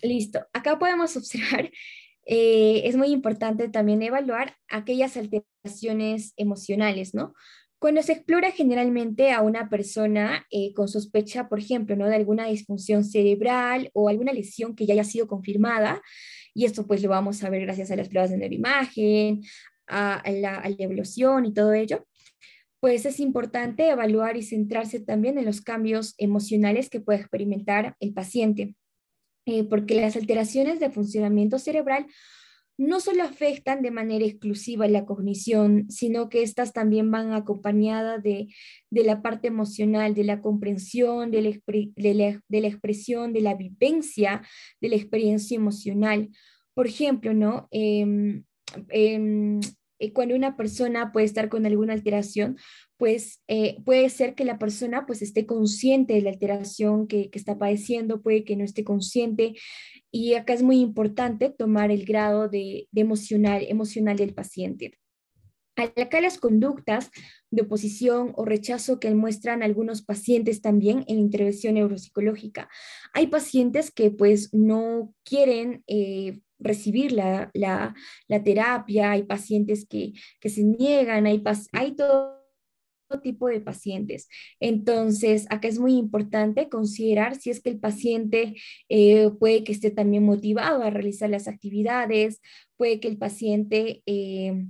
S2: Listo. Acá podemos observar, eh, es muy importante también evaluar aquellas alteraciones emocionales, ¿no? Cuando se explora generalmente a una persona eh, con sospecha, por ejemplo, ¿no? de alguna disfunción cerebral o alguna lesión que ya haya sido confirmada, y esto pues lo vamos a ver gracias a las pruebas de neuroimagen, a la, la evolución y todo ello, pues es importante evaluar y centrarse también en los cambios emocionales que puede experimentar el paciente, eh, porque las alteraciones de funcionamiento cerebral no solo afectan de manera exclusiva la cognición, sino que estas también van acompañadas de, la parte emocional, de la comprensión, de la, expresión, de la vivencia, de la experiencia emocional. Por ejemplo, ¿no? Em, eh, cuando una persona puede estar con alguna alteración, pues eh, puede ser que la persona pues esté consciente de la alteración que, está padeciendo, puede que no esté consciente. Y acá es muy importante tomar el grado de, emocional, emocional del paciente. Acá las conductas de oposición o rechazo que muestran algunos pacientes también en intervención neuropsicológica. Hay pacientes que pues no quieren eh, recibir la, terapia, hay pacientes que, se niegan, hay, hay todo tipo de pacientes. Entonces, acá es muy importante considerar si es que el paciente eh, puede que esté también motivado a realizar las actividades, puede que el paciente eh,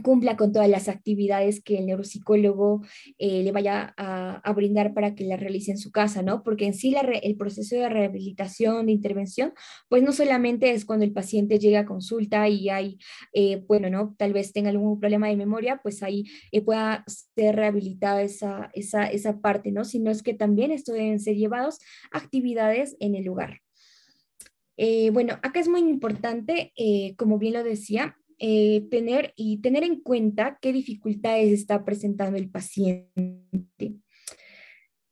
S2: cumpla con todas las actividades que el neuropsicólogo eh, le vaya a, brindar para que la realice en su casa, ¿no? Porque en sí el proceso de rehabilitación, de intervención, pues no solamente es cuando el paciente llega a consulta y hay, eh, bueno, ¿no? Tal vez tenga algún problema de memoria, pues ahí eh, pueda ser rehabilitada esa, esa, esa parte, ¿no? Sino es que también esto deben ser llevados a actividades en el lugar. bueno, acá es muy importante, como bien lo decía, eh, tener y tener en cuenta qué dificultades está presentando el paciente.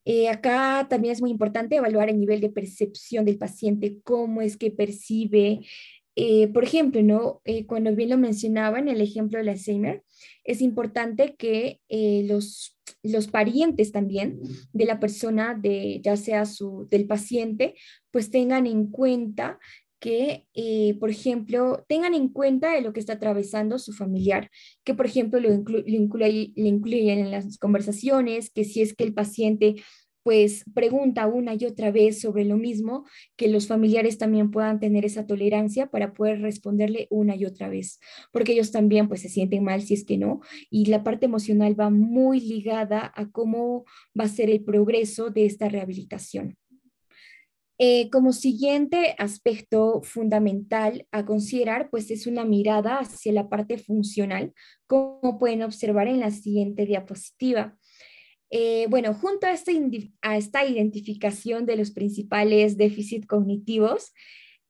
S2: Eh, acá también es muy importante evaluar el nivel de percepción del paciente, cómo es que percibe. Eh, por ejemplo, ¿no? Eh, cuando bien lo mencionaba en el ejemplo de Alzheimer, es importante que los, los parientes también de la persona, de, ya sea su, del paciente, pues tengan en cuenta que, por ejemplo, tengan en cuenta de lo que está atravesando su familiar, que, por ejemplo, lo, incluyen en las conversaciones, que si es que el paciente pues pregunta una y otra vez sobre lo mismo, que los familiares también puedan tener esa tolerancia para poder responderle una y otra vez, porque ellos también pues se sienten mal si es que no, y la parte emocional va muy ligada a cómo va a ser el progreso de esta rehabilitación. Eh, como siguiente aspecto fundamental a considerar, pues es una mirada hacia la parte funcional, como pueden observar en la siguiente diapositiva. Eh, bueno, junto a a esta identificación de los principales déficits cognitivos,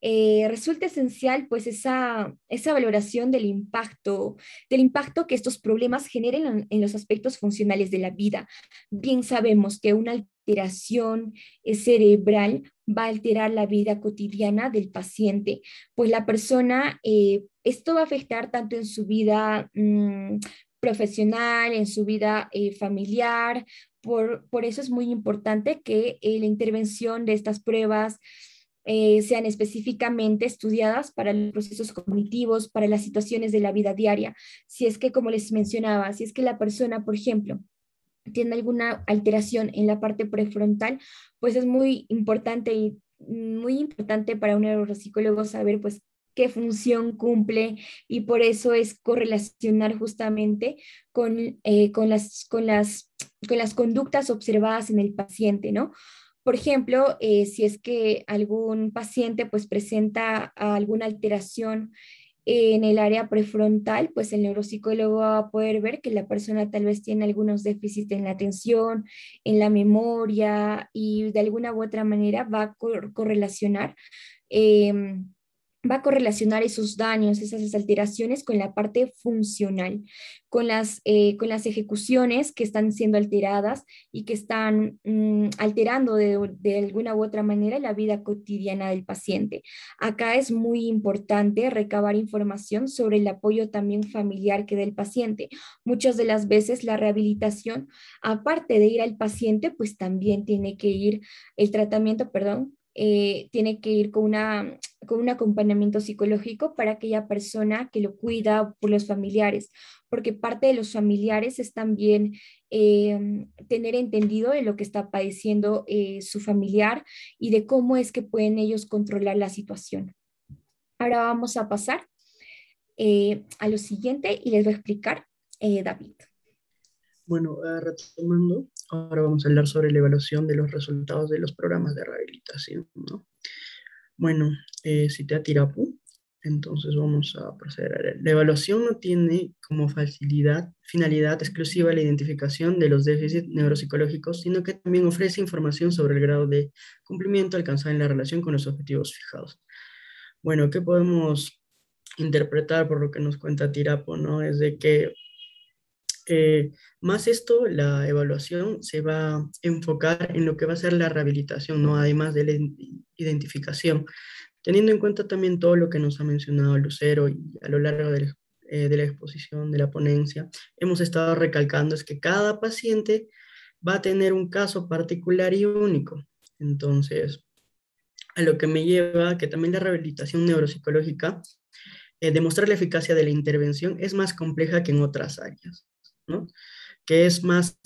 S2: eh, resulta esencial pues esa, esa valoración del impacto, del impacto que estos problemas generen en, los aspectos funcionales de la vida. Bien sabemos que una alteración eh, cerebral va a alterar la vida cotidiana del paciente, pues la persona, esto va a afectar tanto en su vida mm, profesional, en su vida eh, familiar. Por, por, eso es muy importante que eh, la intervención de estas pruebas eh, sean específicamente estudiadas para los procesos cognitivos, para las situaciones de la vida diaria. Si es que, como les mencionaba, si es que la persona, por ejemplo, tiene alguna alteración en la parte prefrontal, pues es muy importante y muy importante para un neuropsicólogo saber pues qué función cumple y por eso es correlacionar justamente con, eh, con, las, con, las, con las conductas observadas en el paciente, ¿no? Por ejemplo, eh, si es que algún paciente pues presenta alguna alteración en el área prefrontal, pues el neuropsicólogo va a poder ver que la persona tal vez tiene algunos déficits en la atención, en la memoria y de alguna u otra manera va a correlacionar em, va a correlacionar esos daños, esas alteraciones con la parte funcional, con las, eh, con las ejecuciones que están siendo alteradas y que están mm, alterando de, de, alguna u otra manera la vida cotidiana del paciente. Acá es muy importante recabar información sobre el apoyo también familiar que del paciente. Muchas de las veces la rehabilitación, aparte de ir al paciente, pues también tiene que ir el tratamiento, perdón, eh, tiene que ir con, una, con un acompañamiento psicológico para aquella persona que lo cuida por los familiares, porque parte de los familiares es también eh, tener entendido de lo que está padeciendo eh, su familiar y de cómo es que pueden ellos controlar la situación. Ahora vamos a pasar a lo siguiente y les voy a explicar David.
S3: Bueno, retomando, Ahora vamos a hablar sobre la evaluación de los resultados de los programas de rehabilitación. ¿no? Bueno, eh, si te Tirapu, entonces vamos a proceder. La evaluación no tiene como facilidad, finalidad exclusiva la identificación de los déficits neuropsicológicos, sino que también ofrece información sobre el grado de cumplimiento alcanzado en la relación con los objetivos fijados. Bueno, ¿qué podemos interpretar por lo que nos cuenta Tirapo? ¿no? Es de que eh, más esto, la evaluación se va a enfocar en lo que va a ser la rehabilitación, ¿no? además de la identificación, teniendo en cuenta también todo lo que nos ha mencionado Lucero y a lo largo de, eh, de la exposición, de la ponencia, hemos estado recalcando es que cada paciente va a tener un caso particular y único. Entonces, a lo que me lleva que también la rehabilitación neuropsicológica, eh, demostrar la eficacia de la intervención es más compleja que en otras áreas. Que es más,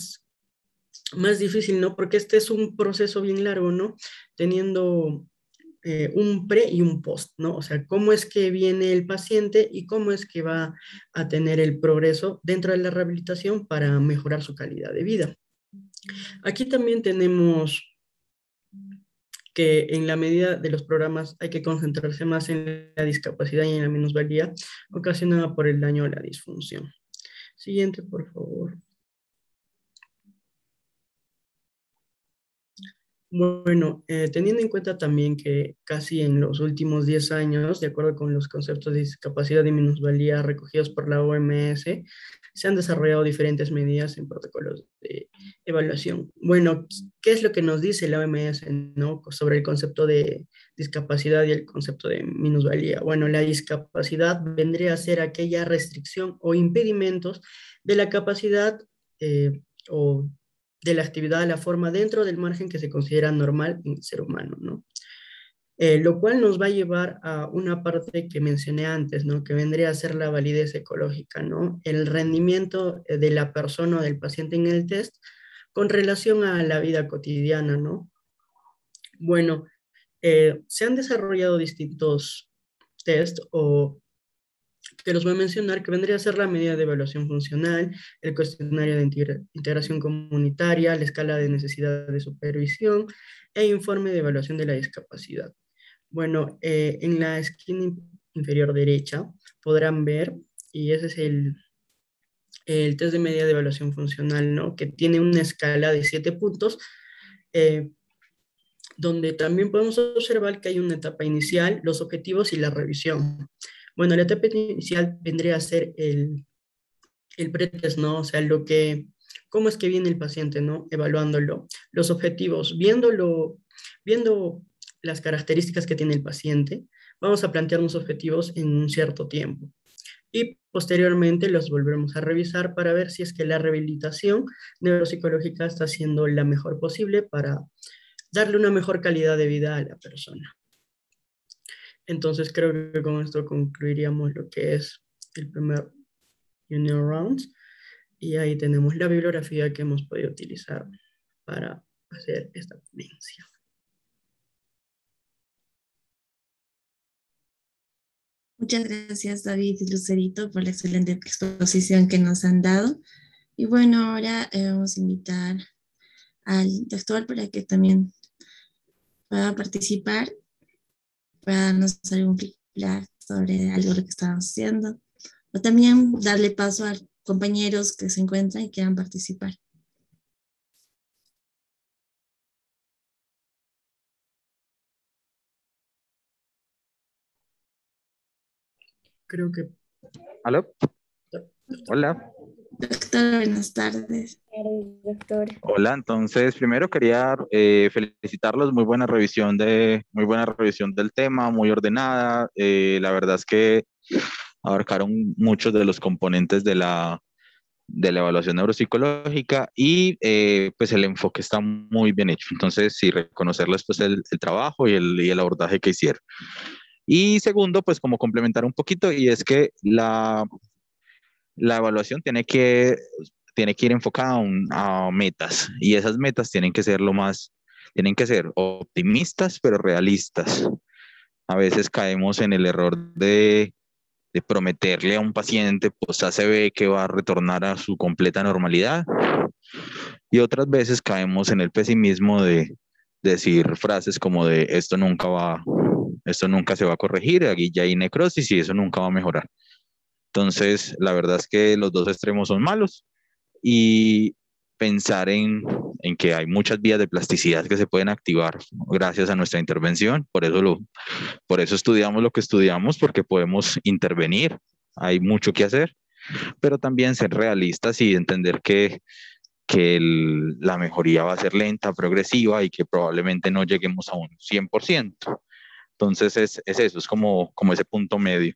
S3: más difícil, ¿no? Porque este es un proceso bien largo, ¿no? Teniendo eh, un pre y un post, ¿no? O sea, cómo es que viene el paciente y cómo es que va a tener el progreso dentro de la rehabilitación para mejorar su calidad de vida. Aquí también tenemos que en la medida de los programas hay que concentrarse más en la discapacidad y en la minusvalía ocasionada por el daño o la disfunción. Siguiente, por favor. Bueno, eh, teniendo en cuenta también que casi en los últimos 10 años, de acuerdo con los conceptos de discapacidad y minusvalía recogidos por la OMS, se han desarrollado diferentes medidas en protocolos de evaluación. Bueno, ¿qué es lo que nos dice la OMS sobre el concepto de discapacidad y el concepto de minusvalía? Bueno, la discapacidad vendría a ser aquella restricción o impedimentos de la capacidad eh, o de la actividad de la forma dentro del margen que se considera normal en el ser humano, ¿no? Eh, lo cual nos va a llevar a una parte que mencioné antes, ¿no? que vendría a ser la validez ecológica, ¿no? el rendimiento eh, de la persona o del paciente en el test con relación a la vida cotidiana. ¿no? Bueno, eh, se han desarrollado distintos test o que los voy a mencionar, que vendría a ser la medida de evaluación funcional, el cuestionario de integración comunitaria, la escala de necesidad de supervisión e informe de evaluación de la discapacidad. Bueno, eh, en la esquina inferior derecha podrán ver, y ese es el, el test de medida de evaluación funcional, ¿no? que tiene una escala de siete puntos, eh, donde también podemos observar que hay una etapa inicial, los objetivos y la revisión. Bueno, la etapa inicial vendría a ser el, el pretest, ¿no? O sea, lo que, cómo es que viene el paciente, ¿no? Evaluándolo. Los objetivos, viéndolo, viendo las características que tiene el paciente, vamos a plantearnos objetivos en un cierto tiempo. Y posteriormente los volveremos a revisar para ver si es que la rehabilitación neuropsicológica está siendo la mejor posible para darle una mejor calidad de vida a la persona. Entonces creo que con esto concluiríamos lo que es el primer Union Rounds. Y ahí tenemos la bibliografía que hemos podido utilizar para hacer esta ponencia.
S1: Muchas gracias David y Lucerito por la excelente exposición que nos han dado. Y bueno, ahora eh, vamos a invitar al doctor para que también pueda participar, pueda darnos algún feedback sobre algo que estamos haciendo, o también darle paso a compañeros que se encuentran y quieran participar.
S3: Creo que...
S4: ¿Aló? Hola.
S1: Doctor, buenas tardes.
S2: Doctor.
S4: Hola, entonces primero quería eh, felicitarlos, muy buena revisión de, muy buena revisión del tema, muy ordenada. Eh, la verdad es que abarcaron muchos de los componentes de la, de la evaluación neuropsicológica y eh, pues el enfoque está muy bien hecho. Entonces, sí, reconocerles pues el, el trabajo y el, y el abordaje que hicieron. Y segundo, pues como complementar un poquito, y es que la, la evaluación tiene que, tiene que ir enfocada a, metas, y esas metas tienen que ser lo más, tienen que ser optimistas, pero realistas. A veces caemos en el error de, de prometerle a un paciente, pues ve que va a retornar a su completa normalidad. Y otras veces caemos en el pesimismo de decir frases como de esto nunca va, esto nunca se va a corregir, aquí ya hay necrosis y eso nunca va a mejorar. Entonces, la verdad es que los dos extremos son malos y pensar en, en, que hay muchas vías de plasticidad que se pueden activar gracias a nuestra intervención. Por eso, lo, por eso estudiamos lo que estudiamos, porque podemos intervenir. Hay mucho que hacer, pero también ser realistas y entender que, que la mejoría va a ser lenta, progresiva y que probablemente no lleguemos a un 100%. Entonces es, es, eso, es como, como ese punto medio,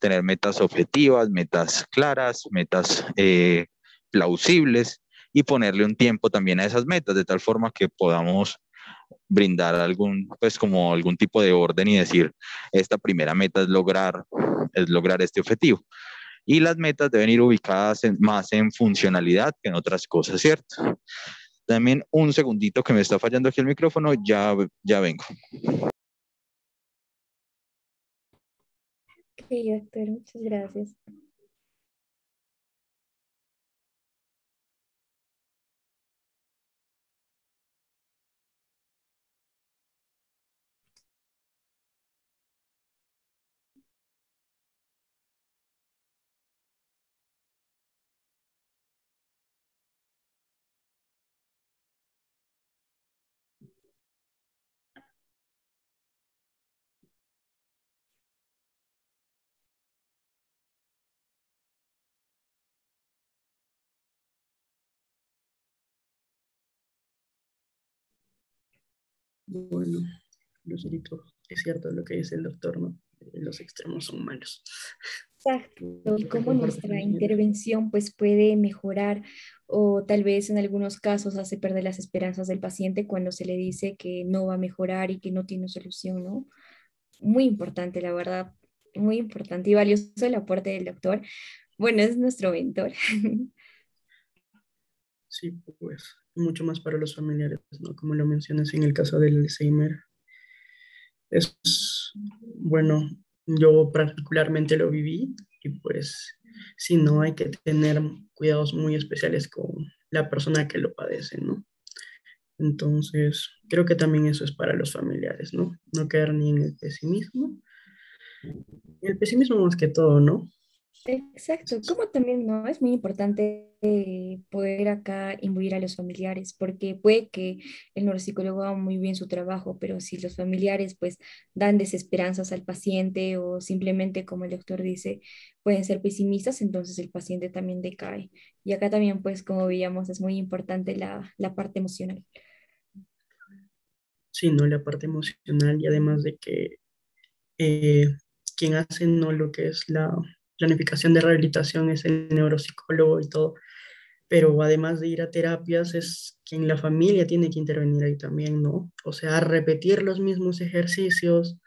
S4: tener metas objetivas, metas claras, metas eh, plausibles y ponerle un tiempo también a esas metas de tal forma que podamos brindar algún, pues como algún tipo de orden y decir, esta primera meta es lograr, es lograr este objetivo. Y las metas deben ir ubicadas más en funcionalidad que en otras cosas, ¿cierto? También un segundito que me está fallando aquí el micrófono, ya, ya vengo.
S2: Sí, doctor, muchas gracias.
S3: Bueno, Lucerito, es cierto lo que dice el doctor, ¿no? Los extremos son malos.
S2: Exacto, y cómo nuestra intervención pues puede mejorar o tal vez en algunos casos hace perder las esperanzas del paciente cuando se le dice que no va a mejorar y que no tiene solución, ¿no? Muy importante, la verdad, muy importante y valioso el aporte del doctor. Bueno, es nuestro mentor.
S3: Sí, pues mucho más para los familiares, ¿no? Como lo mencionas en el caso del Alzheimer. Es, bueno, yo particularmente lo viví y pues si no hay que tener cuidados muy especiales con la persona que lo padece, ¿no? Entonces, creo que también eso es para los familiares, ¿no? No caer ni en el pesimismo. El pesimismo más que todo, ¿no?
S2: Exacto, como también no es muy importante eh, poder acá imbuir a los familiares, porque puede que el neuropsicólogo haga muy bien su trabajo, pero si los familiares pues dan desesperanzas al paciente o simplemente como el doctor dice, pueden ser pesimistas, entonces el paciente también decae. Y acá también pues como veíamos es muy importante la, la parte emocional.
S3: Sí, no, la parte emocional y además de que eh, quien hace no lo que es la planificación de rehabilitación es el neuropsicólogo y todo, pero además de ir a terapias es quien la familia tiene que intervenir ahí también, ¿no? O sea, repetir los mismos ejercicios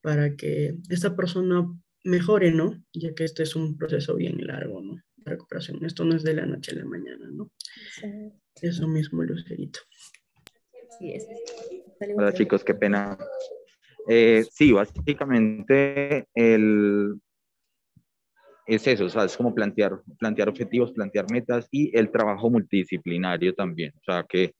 S3: para que esta persona mejore, ¿no? Ya que este es un proceso bien largo, ¿no? La recuperación. Esto no es de la noche a la mañana, ¿no? Eso mismo, Lucerito.
S4: Sí, Hola chicos, qué pena. Eh, sí, básicamente el, es eso, o sea, es como plantear, plantear objetivos, plantear metas y el trabajo multidisciplinario también. O sea, que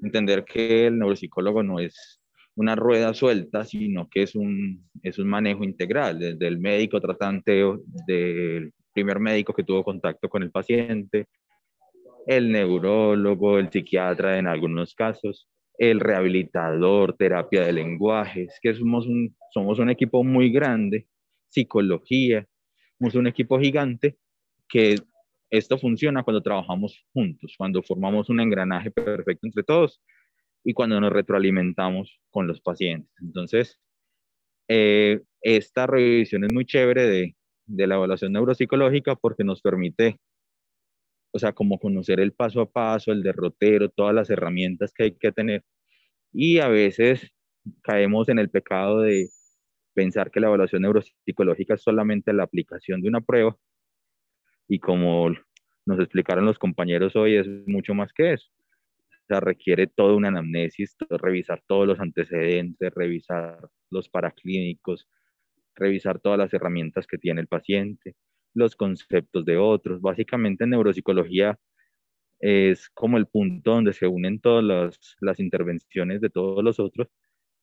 S4: entender que el neuropsicólogo no es una rueda suelta, sino que es un, es un manejo integral, desde el médico tratante, del primer médico que tuvo contacto con el paciente, el neurólogo, el psiquiatra en algunos casos, el rehabilitador, terapia de lenguaje, es que somos un, somos un equipo muy grande, psicología, somos un equipo gigante que esto funciona cuando trabajamos juntos, cuando formamos un engranaje perfecto entre todos y cuando nos retroalimentamos con los pacientes. Entonces, eh, esta revisión es muy chévere de, de la evaluación neuropsicológica porque nos permite, o sea, como conocer el paso a paso, el derrotero, todas las herramientas que hay que tener. Y a veces caemos en el pecado de pensar que la evaluación neuropsicológica es solamente la aplicación de una prueba y como nos explicaron los compañeros hoy, es mucho más que eso. O sea, requiere toda una anamnesis, revisar todos los antecedentes, revisar los paraclínicos, revisar todas las herramientas que tiene el paciente, los conceptos de otros. Básicamente en neuropsicología es como el punto donde se unen todas las, las intervenciones de todos los otros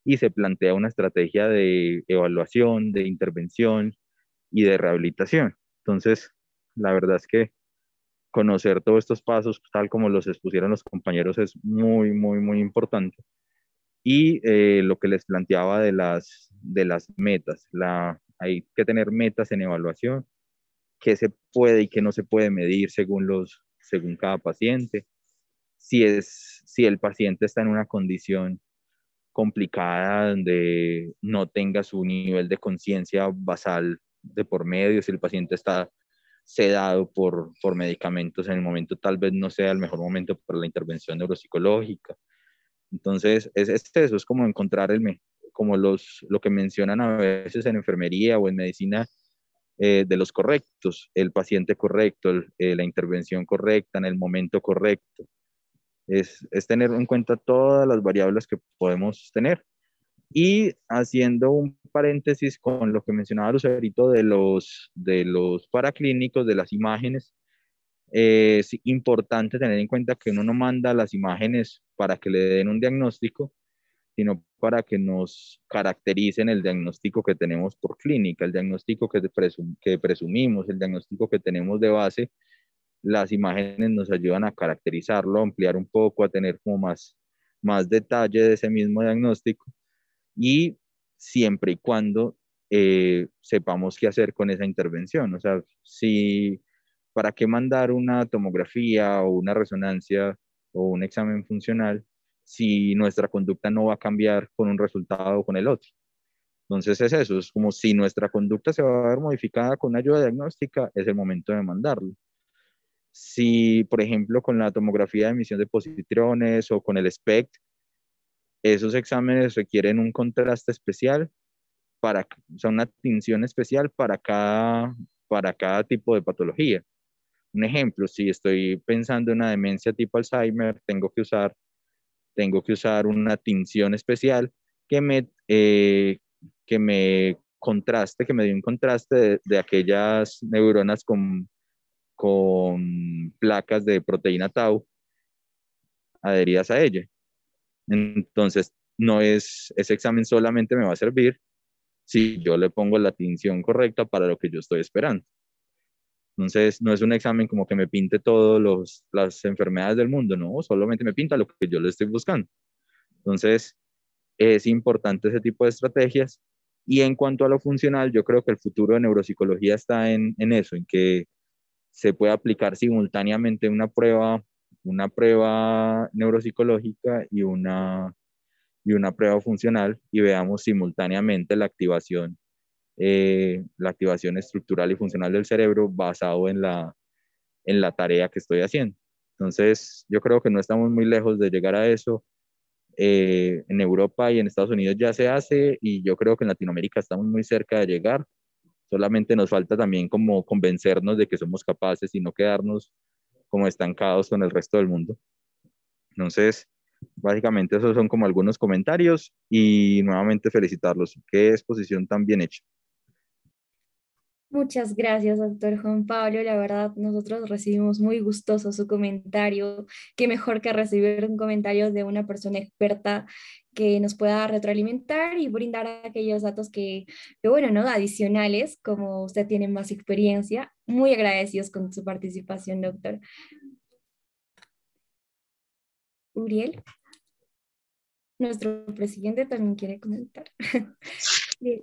S4: y se plantea una estrategia de evaluación, de intervención y de rehabilitación. Entonces, la verdad es que conocer todos estos pasos, tal como los expusieron los compañeros, es muy, muy, muy importante. Y eh, lo que les planteaba de las, de las metas, la, hay que tener metas en evaluación, qué se puede y qué no se puede medir según, los, según cada paciente. Si, es, si el paciente está en una condición complicada donde no tenga su nivel de conciencia basal de por medio, si el paciente está sedado por, por medicamentos en el momento, tal vez no sea el mejor momento para la intervención neuropsicológica. Entonces, es, eso, es como encontrar el, como los, lo que mencionan a veces en enfermería o en medicina, eh, de los correctos, el paciente correcto, eh, la intervención correcta en el momento correcto es, tener en cuenta todas las variables que podemos tener. Y haciendo un paréntesis con lo que mencionaba Lucerito de los, de los paraclínicos, de las imágenes, es importante tener en cuenta que uno no manda las imágenes para que le den un diagnóstico, sino para que nos caractericen el diagnóstico que tenemos por clínica, el diagnóstico que, que presumimos, el diagnóstico que tenemos de base las imágenes nos ayudan a caracterizarlo, ampliar un poco, a tener como más, más detalle de ese mismo diagnóstico y siempre y cuando eh, sepamos qué hacer con esa intervención. O sea, si, ¿para qué mandar una tomografía o una resonancia o un examen funcional si nuestra conducta no va a cambiar con un resultado o con el otro. Entonces es eso, es como si nuestra conducta se va a ver modificada con ayuda diagnóstica, es el momento de mandarlo. Si, por ejemplo, con la tomografía de emisión de positrones o con el SPECT, esos exámenes requieren un contraste especial, para, o sea, una tinción especial para cada, para cada tipo de patología. Un ejemplo, si estoy pensando en una demencia tipo Alzheimer, tengo que usar, tengo que usar una tinción especial que me, eh, que me contraste, que me dé un contraste de, de aquellas neuronas con, con placas de proteína tau adheridas a ella. Entonces, no es, ese examen solamente me va a servir si yo le pongo la tinción correcta para lo que yo estoy esperando. Entonces, no es un examen como que me pinte todas las enfermedades del mundo, no, solamente me pinta lo que yo le estoy buscando. Entonces, es importante ese tipo de estrategias. Y en cuanto a lo funcional, yo creo que el futuro de neuropsicología está en, en eso, en que se puede aplicar simultáneamente una prueba, una prueba neuropsicológica y una, y una prueba funcional y veamos simultáneamente la activación, eh, la activación estructural y funcional del cerebro basado en la, en la tarea que estoy haciendo. Entonces, yo creo que no estamos muy lejos de llegar a eso. Eh, en Europa y en Estados Unidos ya se hace y yo creo que en Latinoamérica estamos muy cerca de llegar. Solamente nos falta también como convencernos de que somos capaces y no quedarnos como estancados con el resto del mundo. Entonces, Básicamente esos son como algunos comentarios y nuevamente felicitarlos. Qué exposición tan bien hecha.
S2: Muchas gracias, doctor Juan Pablo. La verdad, nosotros recibimos muy gustoso su comentario. Qué mejor que recibir un comentario de una persona experta que nos pueda retroalimentar y brindar aquellos datos que, que, bueno, ¿no? Adicionales, como usted tiene más experiencia. Muy agradecidos con su participación, doctor. Uriel. Nuestro presidente también quiere comentar.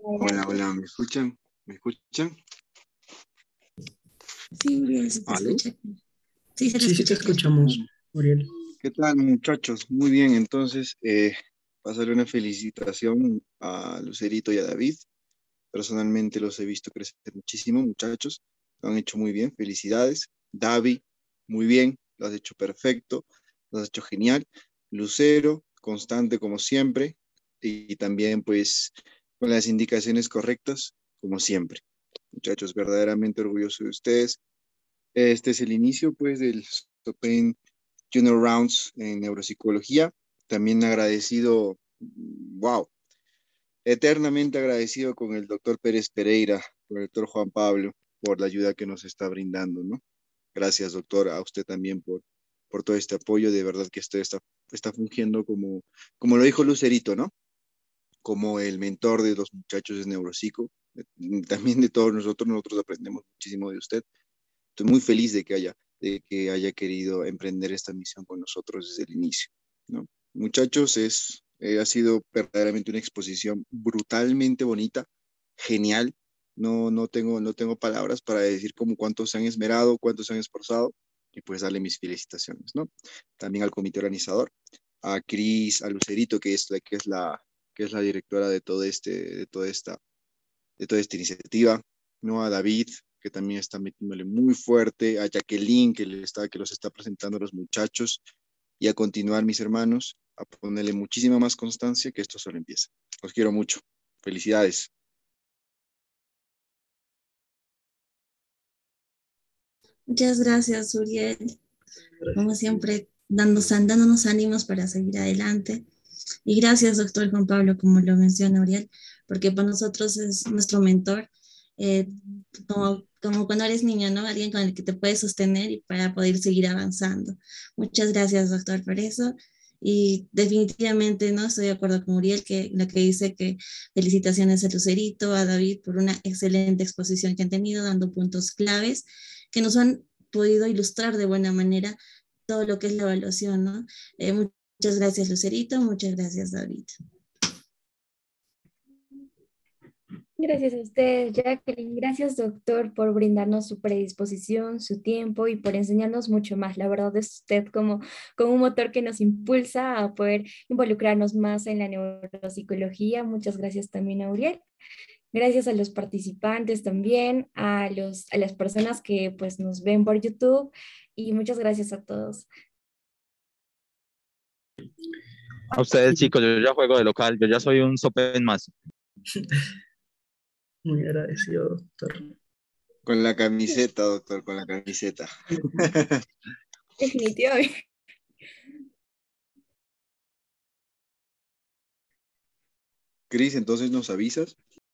S5: hola, hola, ¿me escuchan? ¿Me escuchan?
S1: Sí, se te escucha.
S3: Sí, se te, sí, te escuchamos, Uriel.
S5: ¿Qué tal, muchachos? Muy bien, entonces, eh, pasarle una felicitación a Lucerito y a David. Personalmente los he visto crecer muchísimo, muchachos. Lo han hecho muy bien, felicidades. David, muy bien, lo has hecho perfecto lo has hecho genial. Lucero, constante como siempre, y también pues con las indicaciones correctas como siempre. Muchachos, verdaderamente orgulloso de ustedes. Este es el inicio pues del Open Junior Rounds en neuropsicología. También agradecido, wow, eternamente agradecido con el doctor Pérez Pereira, con el doctor Juan Pablo, por la ayuda que nos está brindando, ¿no? Gracias, doctor, a usted también por por todo este apoyo. De verdad que usted está, está fungiendo como, como lo dijo Lucerito, ¿no? Como el mentor de los muchachos de Neuropsico, también de todos nosotros, nosotros aprendemos muchísimo de usted. Estoy muy feliz de que haya, de que haya querido emprender esta misión con nosotros desde el inicio, ¿no? Muchachos, es, eh, ha sido verdaderamente una exposición brutalmente bonita, genial. No, no, tengo, no tengo palabras para decir como cuántos se han esmerado, cuántos se han esforzado y pues darle mis felicitaciones, ¿no? También al comité organizador, a Cris, a Lucerito, que es la, que es la, que es la directora de, todo este, de, toda esta, de toda esta iniciativa, ¿no? A David, que también está metiéndole muy fuerte, a Jacqueline, que, le está, que los está presentando a los muchachos, y a continuar, mis hermanos, a ponerle muchísima más constancia que esto solo empieza. Los quiero mucho. Felicidades.
S1: Muchas gracias, Uriel. Como siempre, dándonos, ánimos para seguir adelante. Y gracias, doctor Juan Pablo, como lo menciona Uriel, porque para nosotros es nuestro mentor, eh, como, como cuando eres niño, ¿no? Alguien con el que te puedes sostener y para poder seguir avanzando. Muchas gracias, doctor, por eso. Y definitivamente no estoy de acuerdo con Uriel, que lo que dice que felicitaciones a Lucerito, a David por una excelente exposición que han tenido, dando puntos claves que nos han podido ilustrar de buena manera todo lo que es la evaluación, ¿no? Eh, muchas gracias, Lucerito, muchas gracias, David.
S2: Gracias a usted, Jacqueline. Gracias, doctor, por brindarnos su predisposición, su tiempo y por enseñarnos mucho más. La verdad es usted como, como un motor que nos impulsa a poder involucrarnos más en la neuropsicología. Muchas gracias también a Uriel. Gracias a los participantes también, a, los, a las personas que pues, nos ven por YouTube y muchas gracias a todos.
S4: A ustedes, chicos, yo ya juego de local, yo ya soy un sopen más.
S3: Muy agradecido, doctor.
S5: Con la camiseta, doctor, con la camiseta.
S2: Definitivamente.
S5: Cris, entonces nos avisas.